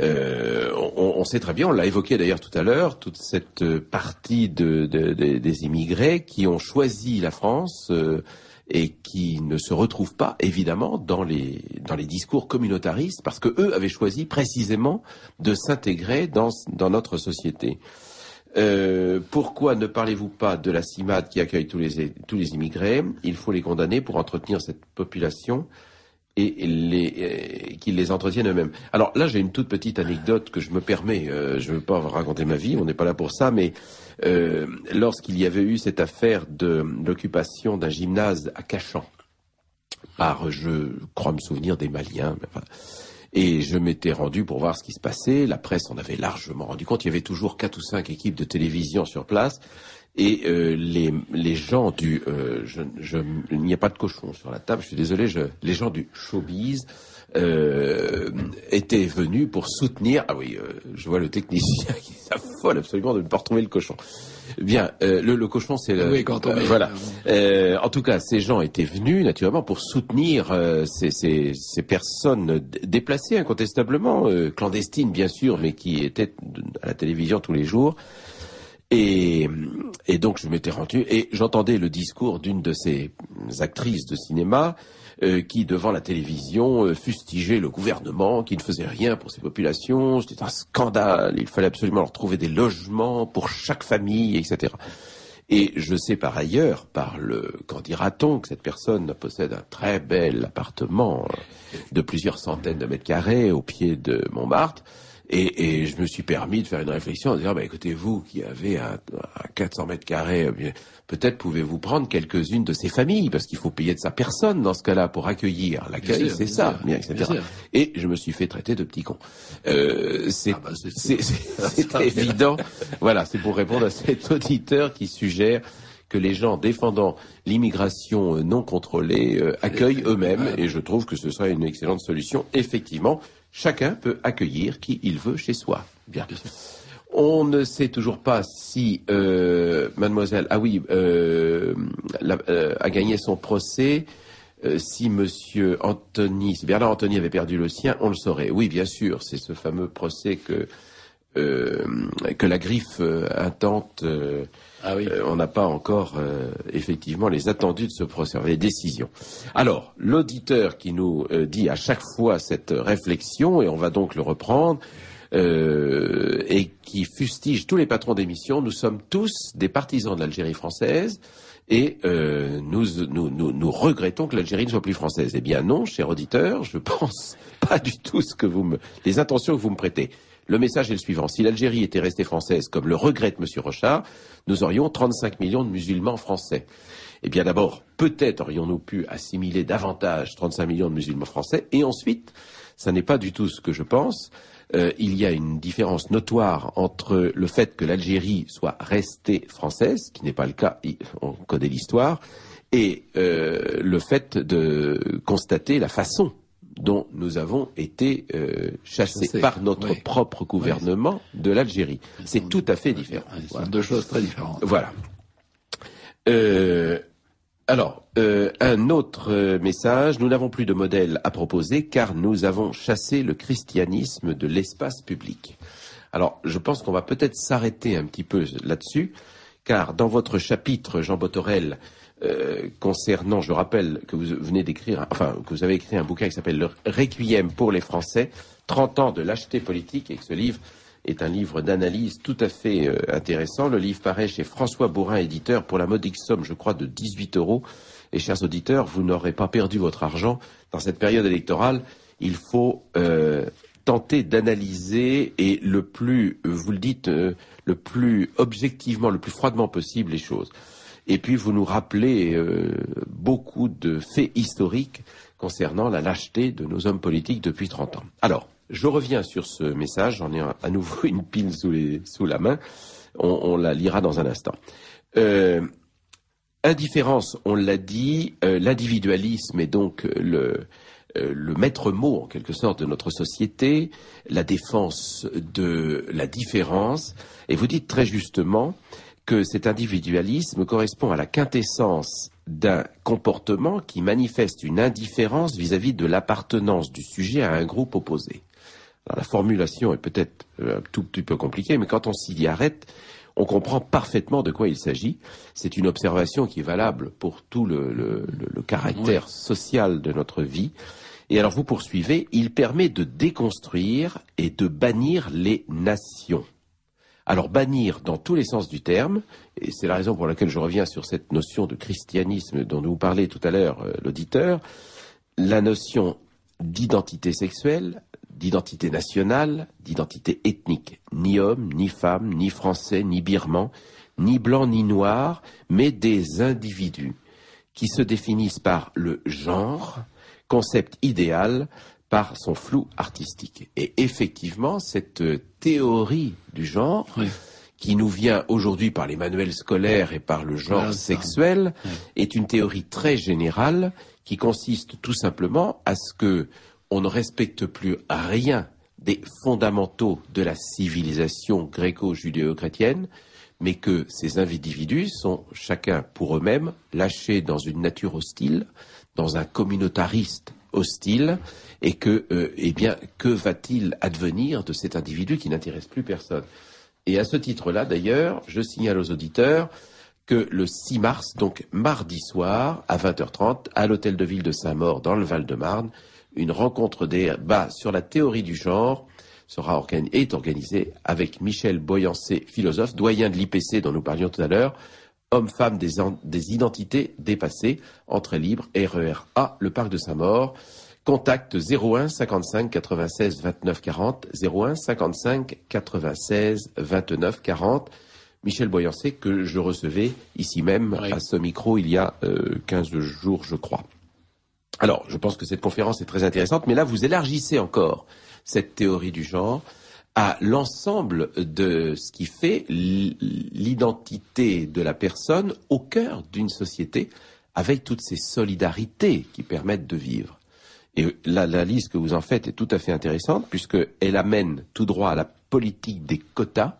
[SPEAKER 1] euh, on, sait très bien, on l'a évoqué d'ailleurs tout à l'heure, toute cette partie de, de- de- des immigrés qui ont choisi la France euh, et qui ne se retrouvent pas évidemment dans les dans les discours communautaristes parce que eux avaient choisi précisément de s'intégrer dans dans notre société. Pourquoi ne parlez-vous pas de la CIMAD qui accueille tous les tous les immigrés? Il faut les condamner pour entretenir cette population et les, euh, qu'ils les entretiennent eux-mêmes. Alors là, j'ai une toute petite anecdote que je me permets. euh, je ne veux pas raconter ma vie, on n'est pas là pour ça, mais euh, lorsqu'il y avait eu cette affaire de l'occupation d'un gymnase à Cachan par, je crois me souvenir, des Maliens. et je m'étais rendu pour voir ce qui se passait. La presse en avait largement rendu compte. Il y avait toujours quatre ou cinq équipes de télévision sur place. Et euh, les, les gens du... euh, je, je, il n'y a pas de cochon sur la table, je suis désolé, je, les gens du showbiz euh, étaient venus pour soutenir... Ah oui, euh, je vois le technicien qui s'affole absolument de ne pas retrouver le cochon. Bien, euh, le, le cochon, c'est le...
[SPEAKER 2] Oui, quand on
[SPEAKER 1] euh, voilà. Euh, en tout cas, ces gens étaient venus naturellement pour soutenir euh, ces, ces, ces personnes déplacées incontestablement, euh, clandestines bien sûr, mais qui étaient à la télévision tous les jours. Et, donc je m'étais rendu et j'entendais le discours d'une de ces actrices de cinéma euh, qui, devant la télévision, euh, fustigeait le gouvernement qui ne faisait rien pour ces populations. C'était un scandale. Il fallait absolument leur trouver des logements pour chaque famille, etc. Et je sais par ailleurs, par le qu'en dira-t-on, que cette personne possède un très bel appartement euh, de plusieurs centaines de mètres carrés au pied de Montmartre. Et, et je me suis permis de faire une réflexion en disant, bah, écoutez, vous qui avez un, un 400 mètres carrés, eh peut-être pouvez-vous prendre quelques-unes de ces familles, parce qu'il faut payer de sa personne dans ce cas-là pour accueillir. L'accueil, c'est ça, bien, etc. Et je me suis fait traiter de petit con. Euh, c'est
[SPEAKER 2] Ah bah,
[SPEAKER 1] évident. Voilà, c'est pour répondre à cet auditeur qui suggère que les gens défendant l'immigration euh, non contrôlée euh, accueillent eux-mêmes, et je trouve que ce serait une excellente solution. Effectivement, chacun peut accueillir qui il veut chez soi. Bien. On ne sait toujours pas si euh, mademoiselle, ah oui, euh, euh, a gagné son procès. Euh, si Monsieur Anthony, Bernard Anthony avait perdu le sien, on le saurait. Oui, bien sûr, c'est ce fameux procès que euh, que la griffe intente.
[SPEAKER 2] Ah oui.
[SPEAKER 1] euh, on n'a pas encore euh, effectivement les attendus de ce procès, les décisions. Alors, l'auditeur qui nous euh, dit à chaque fois cette réflexion, et on va donc le reprendre, euh, et qui fustige tous les patrons d'émissions, nous sommes tous des partisans de l'Algérie française. Et euh, nous, nous, nous, nous regrettons que l'Algérie ne soit plus française. Eh bien non, cher auditeur, je pense pas du tout ce que vous me, les intentions que vous me prêtez. Le message est le suivant. Si l'Algérie était restée française, comme le regrette M. Rochard, nous aurions 35 millions de musulmans français. Eh bien d'abord, peut-être aurions-nous pu assimiler davantage 35 millions de musulmans français, et ensuite, ça n'est pas du tout ce que je pense. Euh, il y a une différence notoire entre le fait que l'Algérie soit restée française, qui n'est pas le cas, on connaît l'histoire, et euh, le fait de constater la façon dont nous avons été euh, chassés par notre
[SPEAKER 2] oui.
[SPEAKER 1] propre gouvernement de l'Algérie. C'est tout à fait différent.
[SPEAKER 2] Ce sont
[SPEAKER 1] Voilà.
[SPEAKER 2] deux choses très différentes.
[SPEAKER 1] Voilà. Euh, Alors, euh, un autre message, nous n'avons plus de modèle à proposer car nous avons chassé le christianisme de l'espace public. Alors, je pense qu'on va peut-être s'arrêter un petit peu là-dessus, car dans votre chapitre, Jean Botorel, euh, concernant, je rappelle que vous venez d'écrire, enfin, que vous avez écrit un bouquin qui s'appelle Le Requiem pour les Français, 30 ans de lâcheté politique, et que ce livre est un livre d'analyse tout à fait euh, intéressant. Le livre paraît chez François Bourrin, éditeur, pour la modique somme, je crois, de 18 euros. Et chers auditeurs, vous n'aurez pas perdu votre argent dans cette période électorale. Il faut euh, tenter d'analyser et le plus, vous le dites, le plus objectivement, le plus froidement possible les choses. Et puis vous nous rappelez euh, beaucoup de faits historiques concernant la lâcheté de nos hommes politiques depuis 30 ans. Alors, je reviens sur ce message, j'en ai à nouveau une pile sous, les, sous la main, on, on, la lira dans un instant. Euh, indifférence, on l'a dit, euh, l'individualisme est donc le, euh, le maître mot en quelque sorte de notre société, la défense de la différence, et vous dites très justement que cet individualisme correspond à la quintessence d'un comportement qui manifeste une indifférence vis-à-vis de l'appartenance du sujet à un groupe opposé. Alors, la formulation est peut-être euh, un tout petit peu compliquée, mais quand on s'y arrête, on comprend parfaitement de quoi il s'agit. C'est une observation qui est valable pour tout le, le, le caractère oui. social de notre vie. Et alors vous poursuivez, il permet de déconstruire et de bannir les nations. Alors bannir dans tous les sens du terme, et c'est la raison pour laquelle je reviens sur cette notion de christianisme dont nous parlait tout à l'heure euh, l'auditeur, la notion d'identité sexuelle, d'identité nationale, d'identité ethnique. Ni homme, ni femme, ni français, ni birman, ni blanc, ni noir, mais des individus qui se définissent par le genre, concept idéal, par son flou artistique. Et effectivement, cette théorie du genre, oui. qui nous vient aujourd'hui par les manuels scolaires et par le genre sexuel, oui. est une théorie très générale qui consiste tout simplement à ce que on ne respecte plus rien des fondamentaux de la civilisation gréco-judéo-chrétienne, mais que ces individus sont chacun pour eux-mêmes lâchés dans une nature hostile, dans un communautariste hostile, et que, euh, eh que va-t-il advenir de cet individu qui n'intéresse plus personne? Et à ce titre-là, d'ailleurs, je signale aux auditeurs que le 6 mars, donc mardi soir, à 20h30, à l'hôtel de ville de Saint-Maur, dans le Val-de-Marne, une rencontre débat sur la théorie du genre sera est organisée avec Michel Boyancé, philosophe, doyen de l'IPC dont nous parlions tout à l'heure, homme-femme des, identités dépassées, entrée libre, RER A, le parc de Saint-Maur. Contact 01 55 96 29 40, 01 55 96 29 40. Michel Boyancé, que je recevais ici même oui. à ce micro il y a euh, 15 jours, je crois. Alors, je pense que cette conférence est très intéressante, mais là, vous élargissez encore cette théorie du genre à l'ensemble de ce qui fait l'identité de la personne au cœur d'une société, avec toutes ces solidarités qui permettent de vivre. Et l'analyse que vous en faites est tout à fait intéressante, puisqu'elle amène tout droit à la politique des quotas,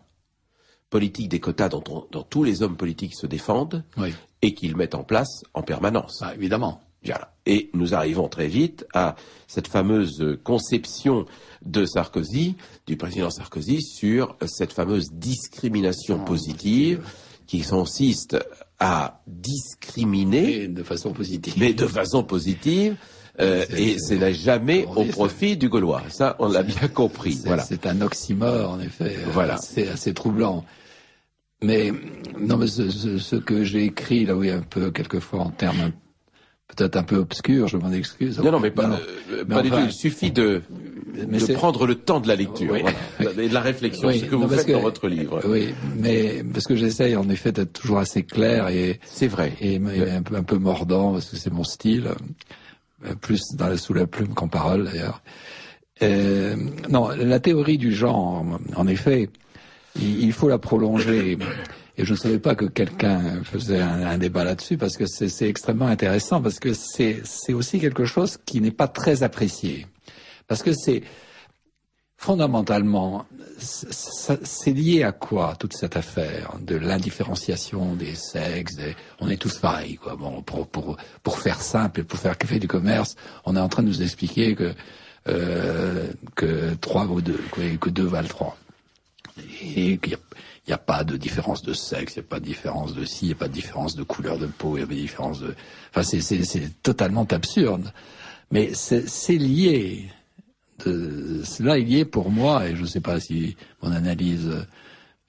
[SPEAKER 1] politique des quotas dont, on, dont tous les hommes politiques se défendent, oui. et qu'ils mettent en place en permanence.
[SPEAKER 2] Ah, évidemment.
[SPEAKER 1] Voilà. Et nous arrivons très vite à cette fameuse conception de Sarkozy, du président Sarkozy, sur cette fameuse discrimination oh, positive qui consiste à discriminer
[SPEAKER 2] mais de façon positive,
[SPEAKER 1] mais de façon positive. Euh, et ce n'est jamais au profit du Gaulois. Ça, on l'a bien compris. Voilà.
[SPEAKER 2] C'est un oxymore, en effet. Voilà. C'est assez troublant. Mais non, mais ce, ce, ce que j'ai écrit là, oui, un peu quelquefois en termes peut-être un peu obscur, je m'en excuse.
[SPEAKER 1] Non, non, mais pas, non. Euh, pas enfin, du tout. Il suffit de, de prendre le temps de la lecture oui. voilà, et de la réflexion, oui, ce que non, vous faites que, dans votre livre.
[SPEAKER 2] Oui, mais parce que j'essaye en effet d'être toujours assez clair et
[SPEAKER 1] c'est vrai
[SPEAKER 2] et, et un, peu, un peu mordant parce que c'est mon style, plus dans sous la plume qu'en parole d'ailleurs. Euh, non, la théorie du genre, en effet, il, il faut la prolonger. Et je ne savais pas que quelqu'un faisait un, un débat là-dessus parce que c'est extrêmement intéressant parce que c'est aussi quelque chose qui n'est pas très apprécié. Parce que c'est fondamentalement, c'est lié à quoi toute cette affaire de l'indifférenciation des sexes On est tous pareils, quoi. Bon, pour, pour, pour faire simple et pour faire café du commerce, on est en train de nous expliquer que euh, que trois vaut deux, que deux valent trois, et qu'il n'y a, pas de différence de sexe, il n'y a pas de différence de ci, il n'y a pas de différence de couleur de peau, il n'y a pas de différence de. Enfin, c'est totalement absurde, mais c'est lié cela est lié pour moi, et je ne sais pas si mon analyse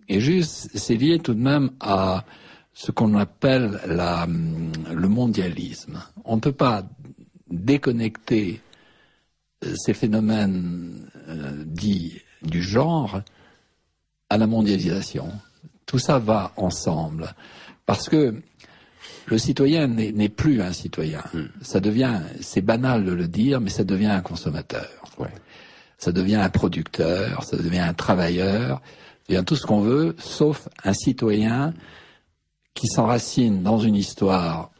[SPEAKER 2] est juste, c'est lié tout de même à ce qu'on appelle la, le mondialisme. On ne peut pas déconnecter euh, ces phénomènes euh, dits du genre à la mondialisation. Tout ça va ensemble. Parce que le citoyen n'est plus un citoyen. Hmm. Ça devient, c'est banal de le dire, mais ça devient un consommateur. Ça devient un producteur, ça devient un travailleur, ça devient tout ce qu'on veut, sauf un citoyen qui s'enracine dans une histoire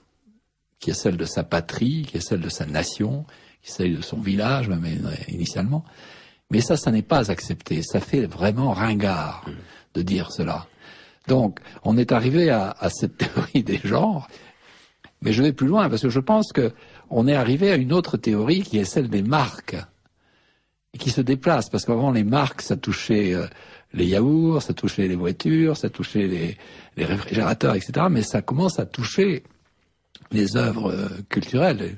[SPEAKER 2] qui est celle de sa patrie, qui est celle de sa nation, qui est celle de son village, même initialement. Mais ça, ça n'est pas accepté. Ça fait vraiment ringard de dire cela. Donc, on est arrivé à, à, cette théorie des genres, mais je vais plus loin parce que je pense que on est arrivé à une autre théorie qui est celle des marques et qui se déplace parce qu'avant les marques ça touchait euh, les yaourts, ça touchait les voitures, ça touchait les, les, réfrigérateurs, etc. Mais ça commence à toucher les œuvres euh, culturelles.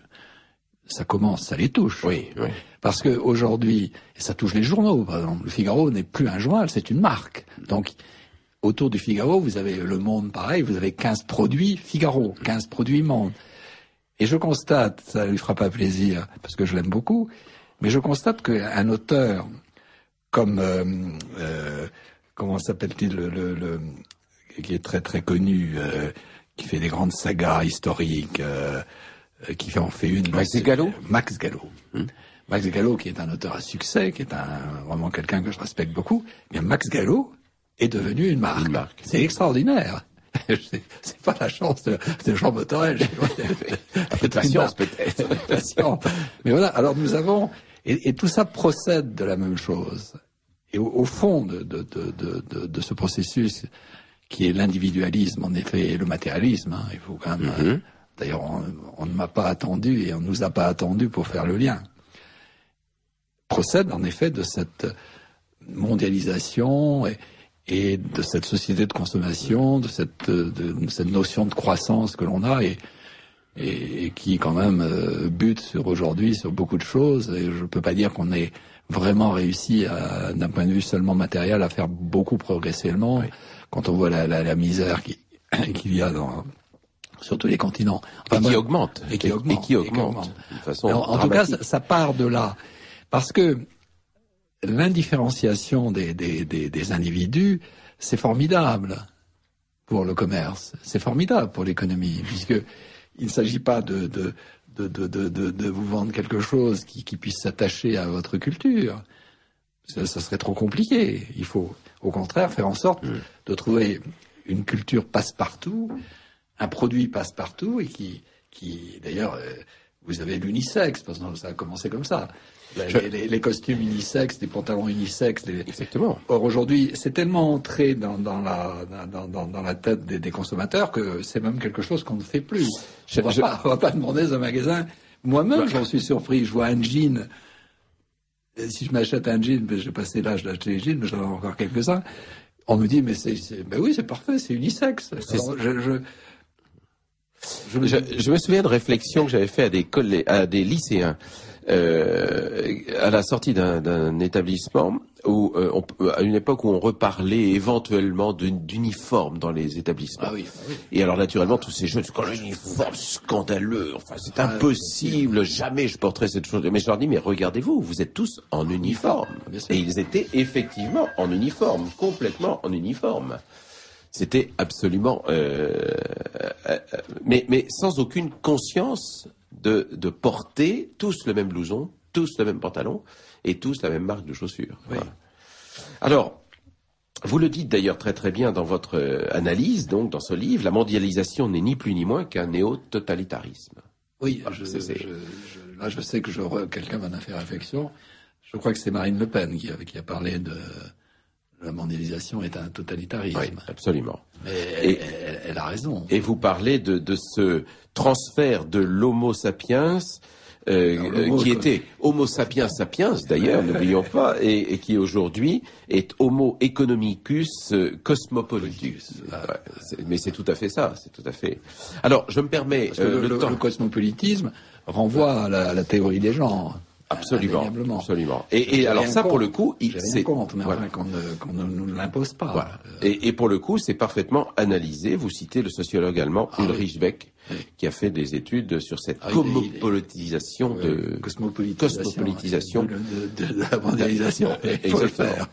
[SPEAKER 2] Ça commence, ça les touche.
[SPEAKER 1] Oui, oui.
[SPEAKER 2] Parce que aujourd'hui, ça touche les journaux, par exemple. Le Figaro n'est plus un journal, c'est une marque. Donc, autour du Figaro, vous avez Le Monde, pareil, vous avez 15 produits Figaro, 15 produits Monde. Et je constate, ça lui fera pas plaisir, parce que je l'aime beaucoup, mais je constate qu'un auteur comme euh, euh, comment s'appelle-t-il le, le, qui est très très connu, euh, qui fait des grandes sagas historiques, qui en fait une.
[SPEAKER 1] Max Gallo.
[SPEAKER 2] Max Gallo. Hmm. Max Gallo, qui est un auteur à succès, qui est un, vraiment quelqu'un que je respecte beaucoup. Mais Max Gallo est devenu une marque. marque. C'est extraordinaire. c'est pas la chance de, de Jean Botorel.
[SPEAKER 1] patience peut-être.
[SPEAKER 2] Mais voilà. Alors nous avons et, tout ça procède de la même chose. Et au, fond de, de, de, de, ce processus, qui est l'individualisme, en effet, et le matérialisme, hein, il faut quand même. Mm-hmm. D'ailleurs, on, ne m'a pas attendu et on ne nous a pas attendu pour faire le lien. Procède en effet de cette mondialisation et, et de cette société de consommation, de cette, de, cette notion de croissance que l'on a et, et, qui quand même euh, bute sur aujourd'hui sur beaucoup de choses. Et je peux pas dire qu'on ait vraiment réussi d'un point de vue seulement matériel à faire beaucoup progresser le monde. Quand on voit la, la, la misère qu'il y a dans sur tous les continents.
[SPEAKER 1] et, qui augmente,
[SPEAKER 2] et qui augmente.
[SPEAKER 1] Et qui augmente.
[SPEAKER 2] De façon en, en, tout cas, ça, ça, part de là. Parce que l'indifférenciation des, des, des, des individus, c'est formidable pour le commerce. C'est formidable pour l'économie, puisque il ne s'agit pas de, de, de, de, de, vous vendre quelque chose qui, qui puisse s'attacher à votre culture. Ça, ça, serait trop compliqué. Il faut, au contraire, faire en sorte de trouver une culture passe-partout, un produit passe-partout, et qui, qui d'ailleurs, euh, vous avez l'unisex, parce que ça a commencé comme ça. Les, les, costumes unisexes, les pantalons unisexes. Les...
[SPEAKER 1] Exactement.
[SPEAKER 2] Or aujourd'hui, c'est tellement entré dans, dans, la, dans, dans, dans la tête des, des consommateurs que c'est même quelque chose qu'on ne fait plus. Je, on ne va, va, pas demander un magasin. Moi-même, j'en suis surpris. Je vois un jean. si je m'achète un jean, ben, j'ai passé l'âge d'acheter des jeans, mais j'en ai encore quelques-uns. On me dit, mais c'est, ben oui, c'est parfait, c'est unisexe. je, je
[SPEAKER 1] je me... Je, me... souviens de réflexions que j'avais fait à des, à des lycéens euh, à la sortie d'un établissement où euh, on, à une époque où on reparlait éventuellement d'uniformes dans les établissements.
[SPEAKER 2] Ah oui, ah oui.
[SPEAKER 1] Et alors naturellement tous ces jeunes, quand l'uniforme scandaleux, enfin c'est ah, impossible, jamais je porterai cette chose. Mais je leur dis mais regardez-vous, vous êtes tous en uniforme. Et ils étaient effectivement en uniforme, complètement en uniforme. C'était absolument, euh, euh, mais, mais sans aucune conscience de, de, porter tous le même blouson, tous le même pantalon et tous la même marque de chaussures. Alors, vous le dites d'ailleurs très très bien dans votre euh, analyse, donc dans ce livre, la mondialisation n'est ni plus ni moins qu'un néo-totalitarisme.
[SPEAKER 2] Oui, je, je, là je sais que quelqu'un va en faire réflexion. Je crois que c'est Marine Le Pen qui qui a parlé de la mondialisation est un totalitarisme.
[SPEAKER 1] Oui, absolument.
[SPEAKER 2] Mais
[SPEAKER 1] Et-
[SPEAKER 2] elle- elle a raison.
[SPEAKER 1] Et vous parlez de, de ce transfert de l'Homo sapiens, euh, euh, qui était Homo sapiens sapiens d'ailleurs, n'oublions pas, et, et qui aujourd'hui est Homo economicus euh, cosmopolitus.
[SPEAKER 2] Ah.
[SPEAKER 1] Ouais, mais c'est tout à fait ça, c'est tout à fait. Alors, je me permets euh,
[SPEAKER 2] le,
[SPEAKER 1] le,
[SPEAKER 2] le-
[SPEAKER 1] temps.
[SPEAKER 2] le cosmopolitisme renvoie à la, à la théorie des genres.
[SPEAKER 1] Absolument, absolument. Et, et alors ça, pour le coup, c'est
[SPEAKER 2] mais
[SPEAKER 1] voilà.
[SPEAKER 2] qu'on ne, qu'on ne nous l'impose pas.
[SPEAKER 1] Voilà.
[SPEAKER 2] Euh,
[SPEAKER 1] Et, et pour le coup, c'est parfaitement analysé. Vous citez le sociologue allemand
[SPEAKER 2] Ah oui.
[SPEAKER 1] Ulrich Beck,
[SPEAKER 2] Oui.
[SPEAKER 1] qui a fait des études sur cette
[SPEAKER 2] Ah, il est- il est-
[SPEAKER 1] cosmopolitisation de.
[SPEAKER 2] cosmopolitisation,
[SPEAKER 1] cosmopolitisation.
[SPEAKER 2] de, de- de la mondialisation.
[SPEAKER 1] Exactement.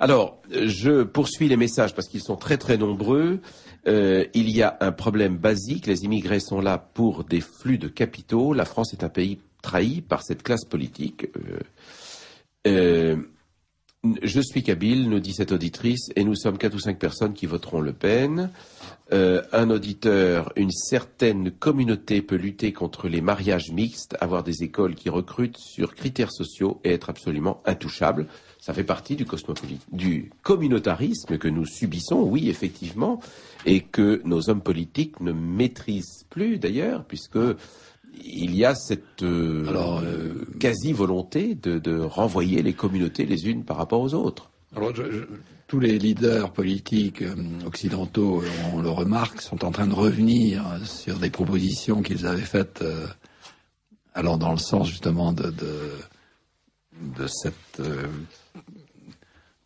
[SPEAKER 1] Alors, je poursuis les messages parce qu'ils sont très très nombreux. Euh, il y a un problème basique. Les immigrés sont là pour des flux de capitaux. La France est un pays trahi par cette classe politique. Euh, euh, je suis kabyle, nous dit cette auditrice, et nous sommes quatre ou cinq personnes qui voteront Le Pen. Euh, un auditeur, une certaine communauté peut lutter contre les mariages mixtes, avoir des écoles qui recrutent sur critères sociaux et être absolument intouchables. Ça fait partie du du communautarisme que nous subissons, oui, effectivement, et que nos hommes politiques ne maîtrisent plus d'ailleurs, puisque il y a cette euh,
[SPEAKER 2] Alors, euh,
[SPEAKER 1] quasi volonté de, de renvoyer les communautés les unes par rapport aux autres.
[SPEAKER 2] Alors, je- je- tous les leaders politiques euh, occidentaux, on le remarque, sont en train de revenir sur des propositions qu'ils avaient faites, euh, allant dans le sens justement de, de, de cette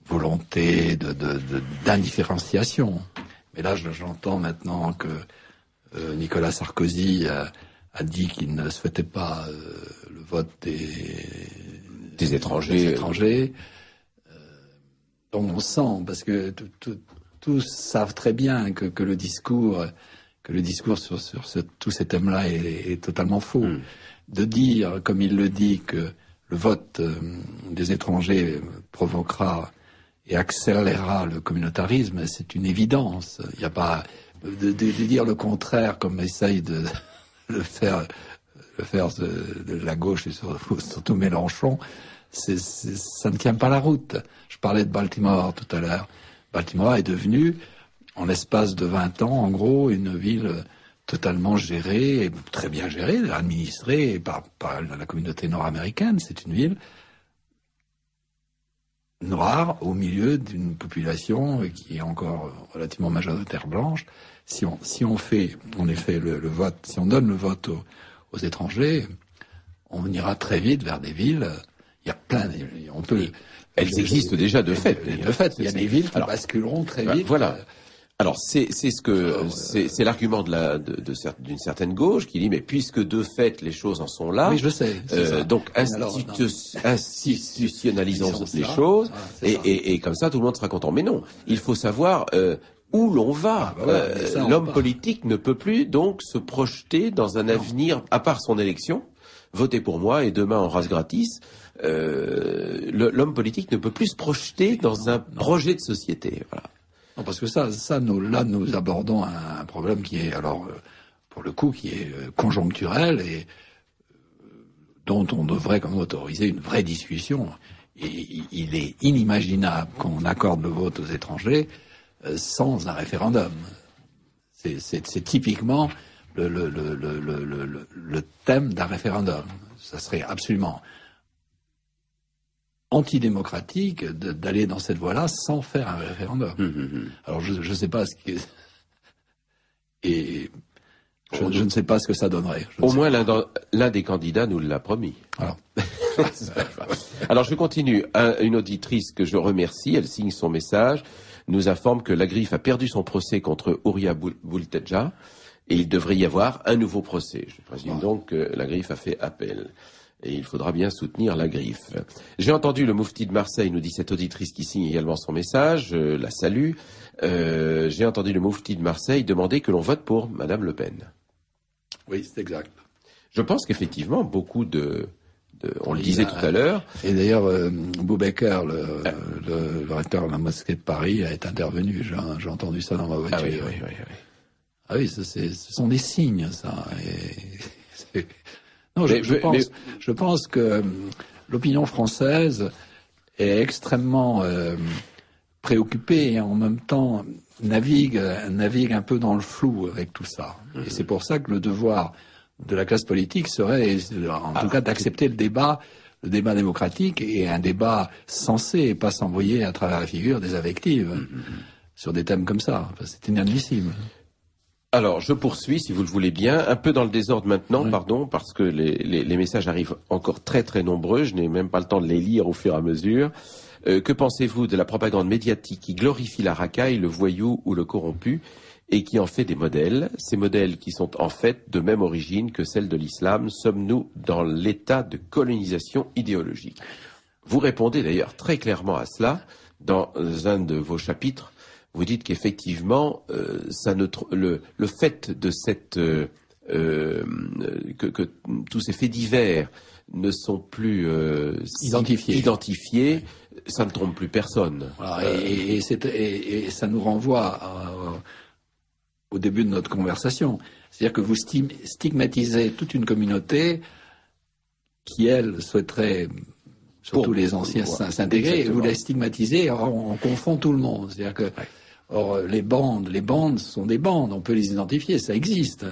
[SPEAKER 2] volonté d'indifférenciation. Mais là, je- j'entends maintenant que Nicolas Sarkozy a, a dit qu'il ne souhaitait pas euh, le vote des,
[SPEAKER 1] Des étrangers.
[SPEAKER 2] des étrangers. Euh, donc on sent, parce que tout- tout- tous savent très bien que, que le discours, que le discours sur, sur ce- tous ces thèmes-là est, est totalement faux.
[SPEAKER 1] Mm.
[SPEAKER 2] De dire, comme il le dit, que le vote euh, des étrangers provoquera et accélérera le communautarisme, c'est une évidence. Il n'y a pas de, de- de dire le contraire, comme essaye de le faire, le faire de, la gauche et surtout, Mélenchon. Ça ne tient pas la route. Je parlais de Baltimore tout à l'heure. Baltimore est devenue, en l'espace de 20 ans, en gros, une ville totalement gérée, et très bien gérée, administrée par, par la communauté nord-américaine. C'est une ville noire au milieu d'une population qui est encore relativement majoritaire blanche. Si on, si on fait, en effet, le, le vote, si on donne le vote aux, aux étrangers, on ira très vite vers des villes. Il y a plein, de- on peut.
[SPEAKER 1] Elles existent déjà de fait.
[SPEAKER 2] De fait, il y a des villes qui
[SPEAKER 1] Alors,
[SPEAKER 2] basculeront très
[SPEAKER 1] bah,
[SPEAKER 2] vite.
[SPEAKER 1] voilà. Alors c'est ce que c'est l'argument de la de, de d'une certaine gauche qui dit mais puisque de fait les choses en sont là,
[SPEAKER 2] Oui, je sais.
[SPEAKER 1] euh, donc
[SPEAKER 2] alors,
[SPEAKER 1] institutionnalisons les choses et, et, et comme ça tout le monde sera content. Mais non, il faut savoir euh, où l'on va.
[SPEAKER 2] Ah, bah
[SPEAKER 1] Euh,
[SPEAKER 2] on
[SPEAKER 1] L'homme politique ne peut plus donc se projeter dans un avenir à part son élection. Votez pour moi et demain en race gratis. Euh, L'homme politique ne peut plus se projeter dans un projet de société. Voilà.
[SPEAKER 2] Non, parce que ça, ça nous, là, nous abordons un, un problème qui est, alors, euh, pour le coup, qui est euh, conjoncturel et dont on devrait quand même autoriser une vraie discussion. Et il- est inimaginable qu'on accorde le vote aux étrangers sans un référendum. C'est- typiquement le, thème d'un référendum. Ça serait absolument antidémocratique d'aller dans cette voie-là sans faire un référendum.
[SPEAKER 1] Hum, hum, hum.
[SPEAKER 2] Alors je ne sais pas ce que et je, je ne sais pas ce que ça donnerait.
[SPEAKER 1] Au moins l'un des candidats nous l'a promis.
[SPEAKER 2] Alors,
[SPEAKER 1] Alors je continue. Un- une auditrice que je remercie, elle signe son message, nous informe que la griffe a perdu son procès contre Ouria Boul- Boultedja et il devrait y avoir un nouveau procès. Je présume donc que la griffe a fait appel. Et il faudra bien soutenir la griffe. J'ai entendu le moufti de Marseille, nous dit cette auditrice qui signe également son message, je la salue. Euh, J'ai entendu le moufti de Marseille demander que l'on vote pour Madame Le Pen.
[SPEAKER 2] oui, c'est exact.
[SPEAKER 1] Je pense qu'effectivement, beaucoup de- on le disait tout à l'heure,
[SPEAKER 2] Et d'ailleurs, euh, Boubacar, le, le, le recteur de la mosquée de Paris, est intervenu. J'ai entendu ça dans ma voiture.
[SPEAKER 1] ah oui, oui, oui, oui.
[SPEAKER 2] Ah oui, ça, ce sont des signes, ça. Et non, je,
[SPEAKER 1] Mais-
[SPEAKER 2] je
[SPEAKER 1] mais-
[SPEAKER 2] pense,
[SPEAKER 1] mais-
[SPEAKER 2] je pense que l'opinion française est extrêmement euh, préoccupée et en même temps navigue, navigue un peu dans le flou avec tout ça. Et c'est pour ça que le devoir de la classe politique serait, en tout cas, d'accepter le débat, le débat démocratique et un débat sensé et pas s'envoyer à travers la figure des invectives sur des thèmes comme ça. c'est inadmissible.
[SPEAKER 1] Alors, je poursuis, si vous le voulez bien, un peu dans le désordre maintenant, pardon, parce que les, les, messages arrivent encore très très nombreux. Je n'ai même pas le temps de les lire au fur et à mesure. Euh, que pensez-vous de la propagande médiatique qui glorifie la racaille, le voyou ou le corrompu? Et qui en fait des modèles, ces modèles qui sont en fait de même origine que celle de l'islam, sommes-nous dans l'état de colonisation idéologique? Vous répondez d'ailleurs très clairement à cela dans un de vos chapitres. Vous dites qu'effectivement, euh, le, le, fait de cette euh, que, que, tous ces faits divers ne sont plus
[SPEAKER 2] identifiés.
[SPEAKER 1] identifiés ça ne trompe plus personne.
[SPEAKER 2] et, ça nous renvoie au début de notre conversation. C'est-à-dire que vous stigmatisez toute une communauté qui, elle, souhaiterait, surtout les anciens, s'intégrer, et vous la stigmatisez, on, confond tout le monde. C'est-à-dire que, or, les bandes, les bandes sont des bandes, on peut les identifier, ça existe.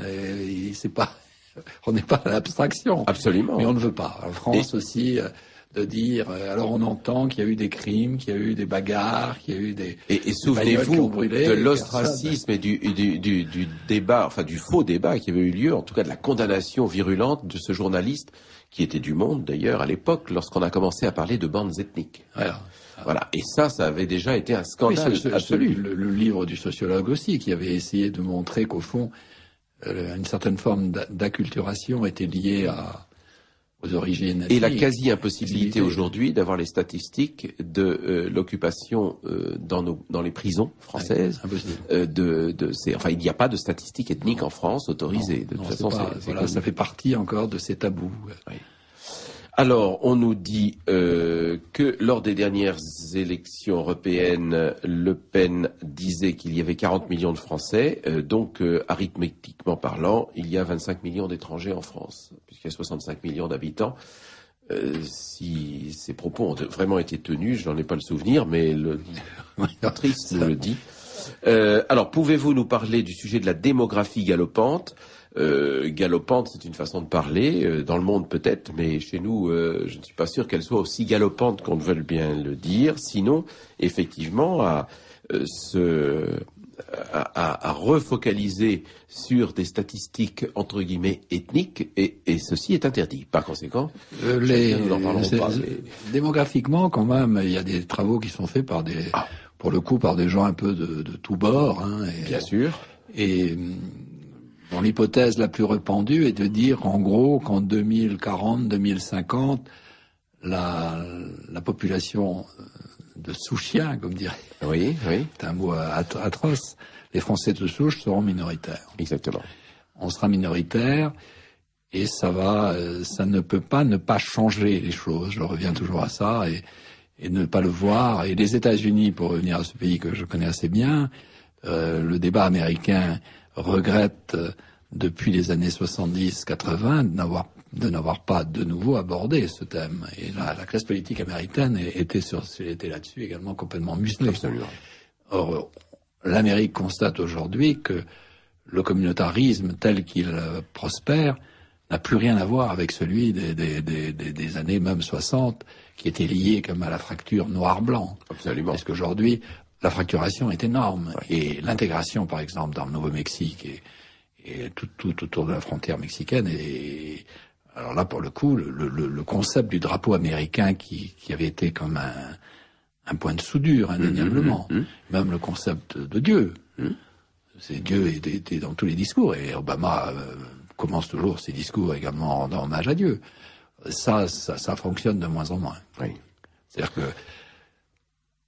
[SPEAKER 2] C'est pas, on n'est pas à l'abstraction.
[SPEAKER 1] Absolument.
[SPEAKER 2] Mais on ne veut pas. En France aussi, euh, de dire euh, alors on entend qu'il y a eu des crimes, qu'il y a eu des bagarres, qu'il y a eu des
[SPEAKER 1] et, et souvenez-vous de l'ostracisme et du, du, du, du, débat, enfin du faux débat qui avait eu lieu, en tout cas de la condamnation virulente de ce journaliste qui était du Monde d'ailleurs à l'époque lorsqu'on a commencé à parler de bandes ethniques. Voilà. Voilà. Et ça, ça avait déjà été un scandale absolu.
[SPEAKER 2] Le, le, livre du sociologue aussi, qui avait essayé de montrer qu'au fond, euh, une certaine forme d'acculturation était liée à, origines.
[SPEAKER 1] Et la quasi-impossibilité aujourd'hui d'avoir les statistiques de euh, l'occupation euh, dans, nos, dans les prisons françaises. euh, de, de enfin, il n'y a pas de statistiques ethniques en France autorisées. de toute façon,
[SPEAKER 2] voilà, ça fait partie encore de ces tabous. Oui.
[SPEAKER 1] Alors, on nous dit euh, que lors des dernières élections européennes, Le Pen disait qu'il y avait 40 millions de Français, euh, donc euh, arithmétiquement parlant, il y a 25 millions d'étrangers en France, puisqu'il y a 65 millions d'habitants. si ces propos ont vraiment été tenus, je n'en ai pas le souvenir, mais le triste nous le dit. alors, pouvez-vous nous parler du sujet de la démographie galopante? Euh, galopante, c'est une façon de parler, euh, dans le monde peut-être, mais chez nous, euh, je ne suis pas sûr qu'elle soit aussi galopante qu'on veut bien le dire. Sinon, effectivement, à, se, à, refocaliser sur des statistiques entre guillemets ethniques, et, ceci est interdit. Par conséquent,
[SPEAKER 2] les, démographiquement, quand même, il y a des travaux qui sont faits par des, ah. pour le coup, par des gens un peu de, de tous bords. Hein,
[SPEAKER 1] bien sûr.
[SPEAKER 2] Et Bon, l'hypothèse la plus répandue est de dire en gros qu'en 2040-2050, la, la population de souchiens, comme dirait,
[SPEAKER 1] oui, oui.
[SPEAKER 2] c'est un mot atroce, les Français de souche seront minoritaires.
[SPEAKER 1] Exactement.
[SPEAKER 2] On sera minoritaire et ça va, ça ne peut pas ne pas changer les choses. Je reviens toujours à ça et, et ne pas le voir. Et les États-Unis, pour revenir à ce pays que je connais assez bien, euh, le débat américain regrette euh, depuis les années 70-80 de n'avoir pas de nouveau abordé ce thème. Et la, la classe politique américaine était sur était là-dessus également complètement musclée.
[SPEAKER 1] Absolument.
[SPEAKER 2] Or, l'Amérique constate aujourd'hui que le communautarisme tel qu'il euh, prospère n'a plus rien à voir avec celui des, des, des, des, années même 60, qui était lié comme à la fracture noir-blanc.
[SPEAKER 1] Absolument.
[SPEAKER 2] Parce qu'aujourd'hui, la fracturation est énorme. Et l'intégration, par exemple, dans le Nouveau-Mexique et, et tout, tout, autour de la frontière mexicaine. Et alors là, pour le coup, le, le, le concept du drapeau américain qui, qui avait été comme un, un point de soudure, indéniablement. Mmh, mmh, mmh. Même le concept de Dieu. C'est Dieu était, dans tous les discours. Et Obama euh, commence toujours ses discours également en rendant hommage à Dieu. Ça, ça, ça fonctionne de moins en moins.
[SPEAKER 1] Oui.
[SPEAKER 2] C'est-à-dire que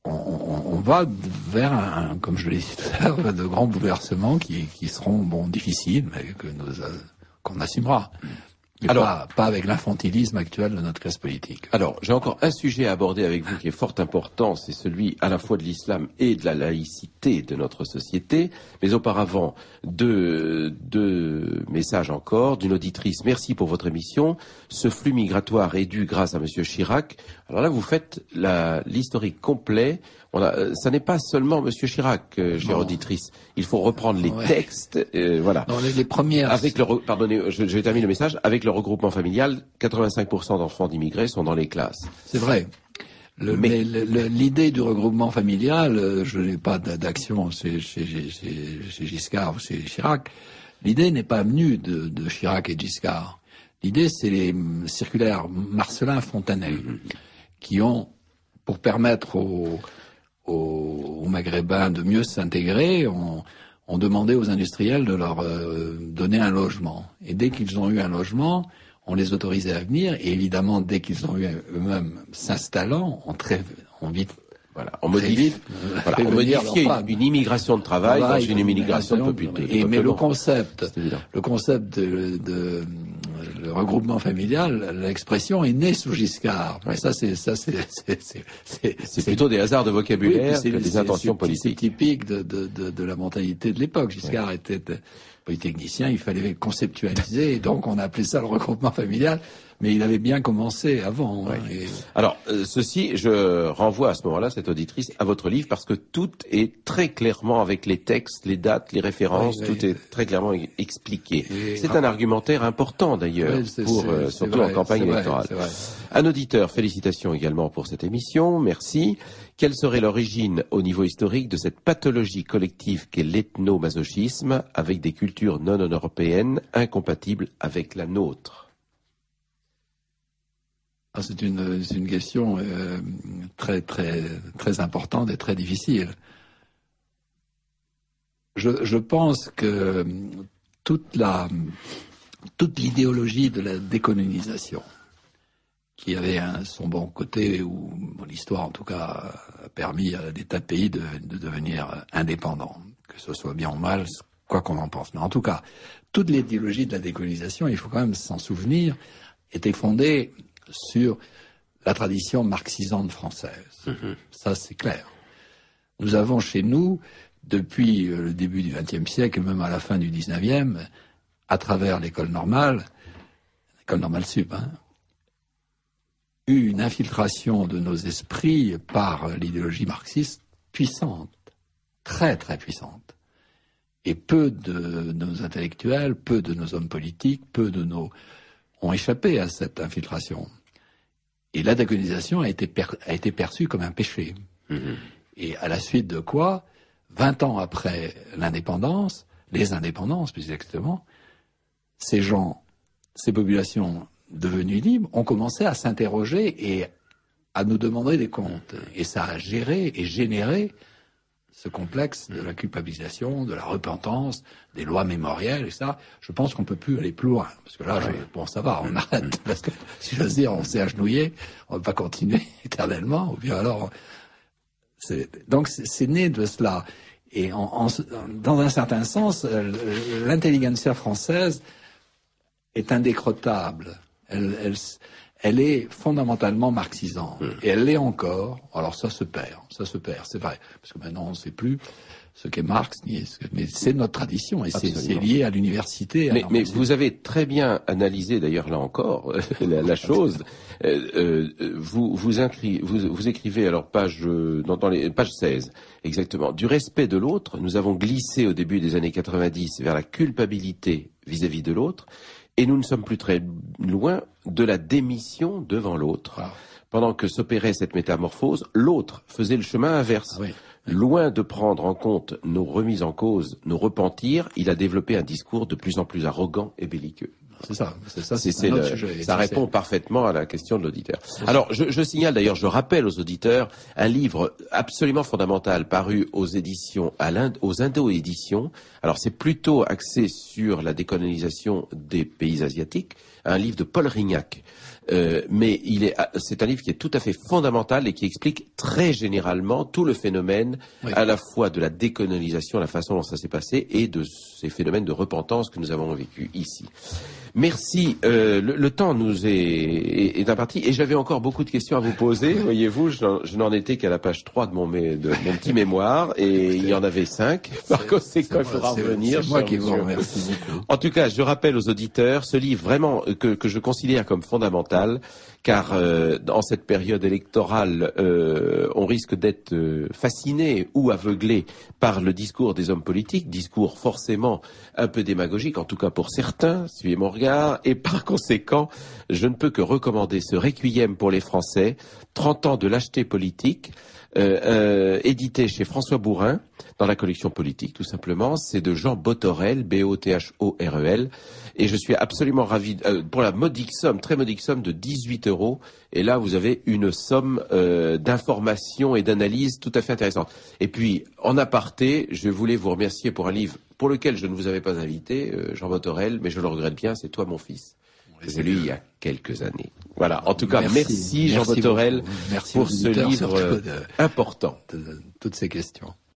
[SPEAKER 2] on, va vers, un, comme je l'ai dit de grands bouleversements qui, qui seront bon difficiles, mais que nous qu'on assumera. Mais pas, pas avec l'infantilisme actuel de notre classe politique.
[SPEAKER 1] Alors, j'ai encore un sujet à aborder avec vous qui est fort important, c'est celui à la fois de l'islam et de la laïcité de notre société. Mais auparavant, deux, deux messages encore d'une auditrice. Merci pour votre émission. Ce flux migratoire est dû grâce à Monsieur Chirac. Alors là, vous faites l'historique complet euh, ça n'est pas seulement Monsieur Chirac, euh, chère auditrice. Il faut reprendre les textes, euh, voilà.
[SPEAKER 2] les, premières.
[SPEAKER 1] Avec le, pardonnez, je, je vais terminer le message. Avec le regroupement familial, 85% d'enfants d'immigrés sont dans les classes.
[SPEAKER 2] C'est vrai. mais, l'idée du regroupement familial, je n'ai pas d'action chez, chez, Giscard ou chez Chirac. L'idée n'est pas venue de, de, Chirac et Giscard. L'idée, c'est les circulaires Marcelin-Fontanet mm-hmm. qui ont, pour permettre aux, aux, Maghrébins de mieux s'intégrer, on, demandait aux industriels de leur euh, donner un logement. Et dès qu'ils ont eu un logement, on les autorisait à venir. Et évidemment, dès qu'ils ont eu eux-mêmes s'installant, on, très, on vite
[SPEAKER 1] voilà, on modifie, voilà, on modifie une, immigration de travail, dans une immigration de
[SPEAKER 2] population. Mais le concept, le concept de, de, le regroupement familial, l'expression est née sous Giscard. Mais ça, c'est ça, c'est
[SPEAKER 1] c'est plutôt des hasards de vocabulaire que des intentions politiques.
[SPEAKER 2] C'est typique de, de, de, de, la mentalité de l'époque. Giscard était polytechnicien, il fallait conceptualiser, et donc on a appelé ça le regroupement familial mais il avait bien commencé avant. Hein,
[SPEAKER 1] Alors, euh, ceci, je renvoie à ce moment-là, cette auditrice, à votre livre, parce que tout est très clairement avec les textes, les dates, les références, tout est très clairement expliqué. C'est un argumentaire important d'ailleurs, pour euh, surtout en campagne électorale. Un auditeur, félicitations également pour cette émission, merci. Quelle serait l'origine au niveau historique de cette pathologie collective qu'est l'ethnomasochisme avec des cultures non européennes incompatibles avec la nôtre?
[SPEAKER 2] Ah, c'est une, question euh, très, très, très importante et très difficile. Je, pense que toute l'idéologie de la décolonisation, qui avait un, son bon côté, ou l'histoire en tout cas a permis à des tas de pays de, de, devenir indépendants, que ce soit bien ou mal, quoi qu'on en pense. Mais en tout cas, toute l'idéologie de la décolonisation, il faut quand même s'en souvenir, était fondée sur la tradition marxisante française. Mhm. Ça, c'est clair. Nous avons chez nous, depuis euh, le début du XXe siècle, et même à la fin du XIXe, à travers l'école normale, l'école normale sup, hein, une infiltration de nos esprits par l'idéologie marxiste puissante, très très puissante. Et peu de nos intellectuels, peu de nos hommes politiques, peu de nos ont échappé à cette infiltration. Et la décolonisation a été, a été perçue comme un péché. Mhm. Et à la suite de quoi, 20 ans après l'indépendance, les indépendances plus exactement, ces gens, ces populations devenues libres ont commencé à s'interroger et à nous demander des comptes. Et ça a géré et généré ce complexe de la culpabilisation, de la repentance, des lois mémorielles et ça, je pense qu'on peut plus aller plus loin. Parce que là, bon, ça va, on arrête. Parce que, si j'ose dire, on s'est agenouillé, on ne va pas continuer éternellement, ou bien alors... Donc, c'est né de cela. Et en, dans un certain sens, euh, l'intelligentsia française est indécrottable. Elle, elle, elle est fondamentalement marxisante. Hmm. Et elle l'est encore. Alors ça se perd, ça se perd, c'est vrai. Parce que maintenant on ne sait plus ce qu'est Marx, mais c'est notre tradition et c'est lié à l'université.
[SPEAKER 1] Mais, mais vous avez très bien analysé d'ailleurs là encore la, chose. Euh, euh, vous, vous, vous, écrivez alors page dans, dans les page 16 exactement. Du respect de l'autre, nous avons glissé au début des années 90 vers la culpabilité vis à -vis de l'autre et nous ne sommes plus très loin de la démission devant l'autre. Ah. Pendant que s'opérait cette métamorphose, l'autre faisait le chemin inverse. Ah loin de prendre en compte nos remises en cause, nos repentirs, il a développé un discours de plus en plus arrogant et belliqueux.
[SPEAKER 2] C'est ça, c'est ça,
[SPEAKER 1] c'est Ça répond parfaitement à la question de l'auditeur. Alors, je, je, signale d'ailleurs, je rappelle aux auditeurs un livre absolument fondamental paru aux éditions, à aux Indo-éditions. Alors, c'est plutôt axé sur la décolonisation des pays asiatiques. Un livre de Paul Rignac, Euh, mais il est, c'est un livre qui est tout à fait fondamental et qui explique très généralement tout le phénomène à la fois de la décolonisation, la façon dont ça s'est passé, et de ces phénomènes de repentance que nous avons vécu ici. Merci. Euh, le, temps nous est, est, imparti et j'avais encore beaucoup de questions à vous poser. Voyez-vous, je n'en étais qu'à la page 3 de mon, de mon petit mémoire et il y en avait 5. Par conséquent, il faudra revenir.
[SPEAKER 2] C'est moi qui vous remercie
[SPEAKER 1] En tout cas, je rappelle aux auditeurs ce livre vraiment que, que je considère comme fondamental car euh, dans cette période électorale, euh, on risque d'être euh, fasciné ou aveuglé par le discours des hommes politiques, discours forcément un peu démagogique, en tout cas pour certains, suivez mon regard, et par conséquent, je ne peux que recommander ce Requiem pour les Français, 30 ans de lâcheté politique, édité chez François Bourrin, dans la collection politique, tout simplement. C'est de Jean Botorel, B-O-T-H-O-R-E-L. Et je suis absolument ravi, euh, pour la modique somme, très modique somme de 18 euros. Et là, vous avez une somme euh, d'informations et d'analyses tout à fait intéressante. Et puis, en aparté, je voulais vous remercier pour un livre pour lequel je ne vous avais pas invité, euh, Jean Botorel, mais je le regrette bien, c'est Toi mon fils. J'ai lu il y a quelques années. Voilà. En tout cas, merci, Jean Botorel pour ce livre important.
[SPEAKER 2] toutes ces questions.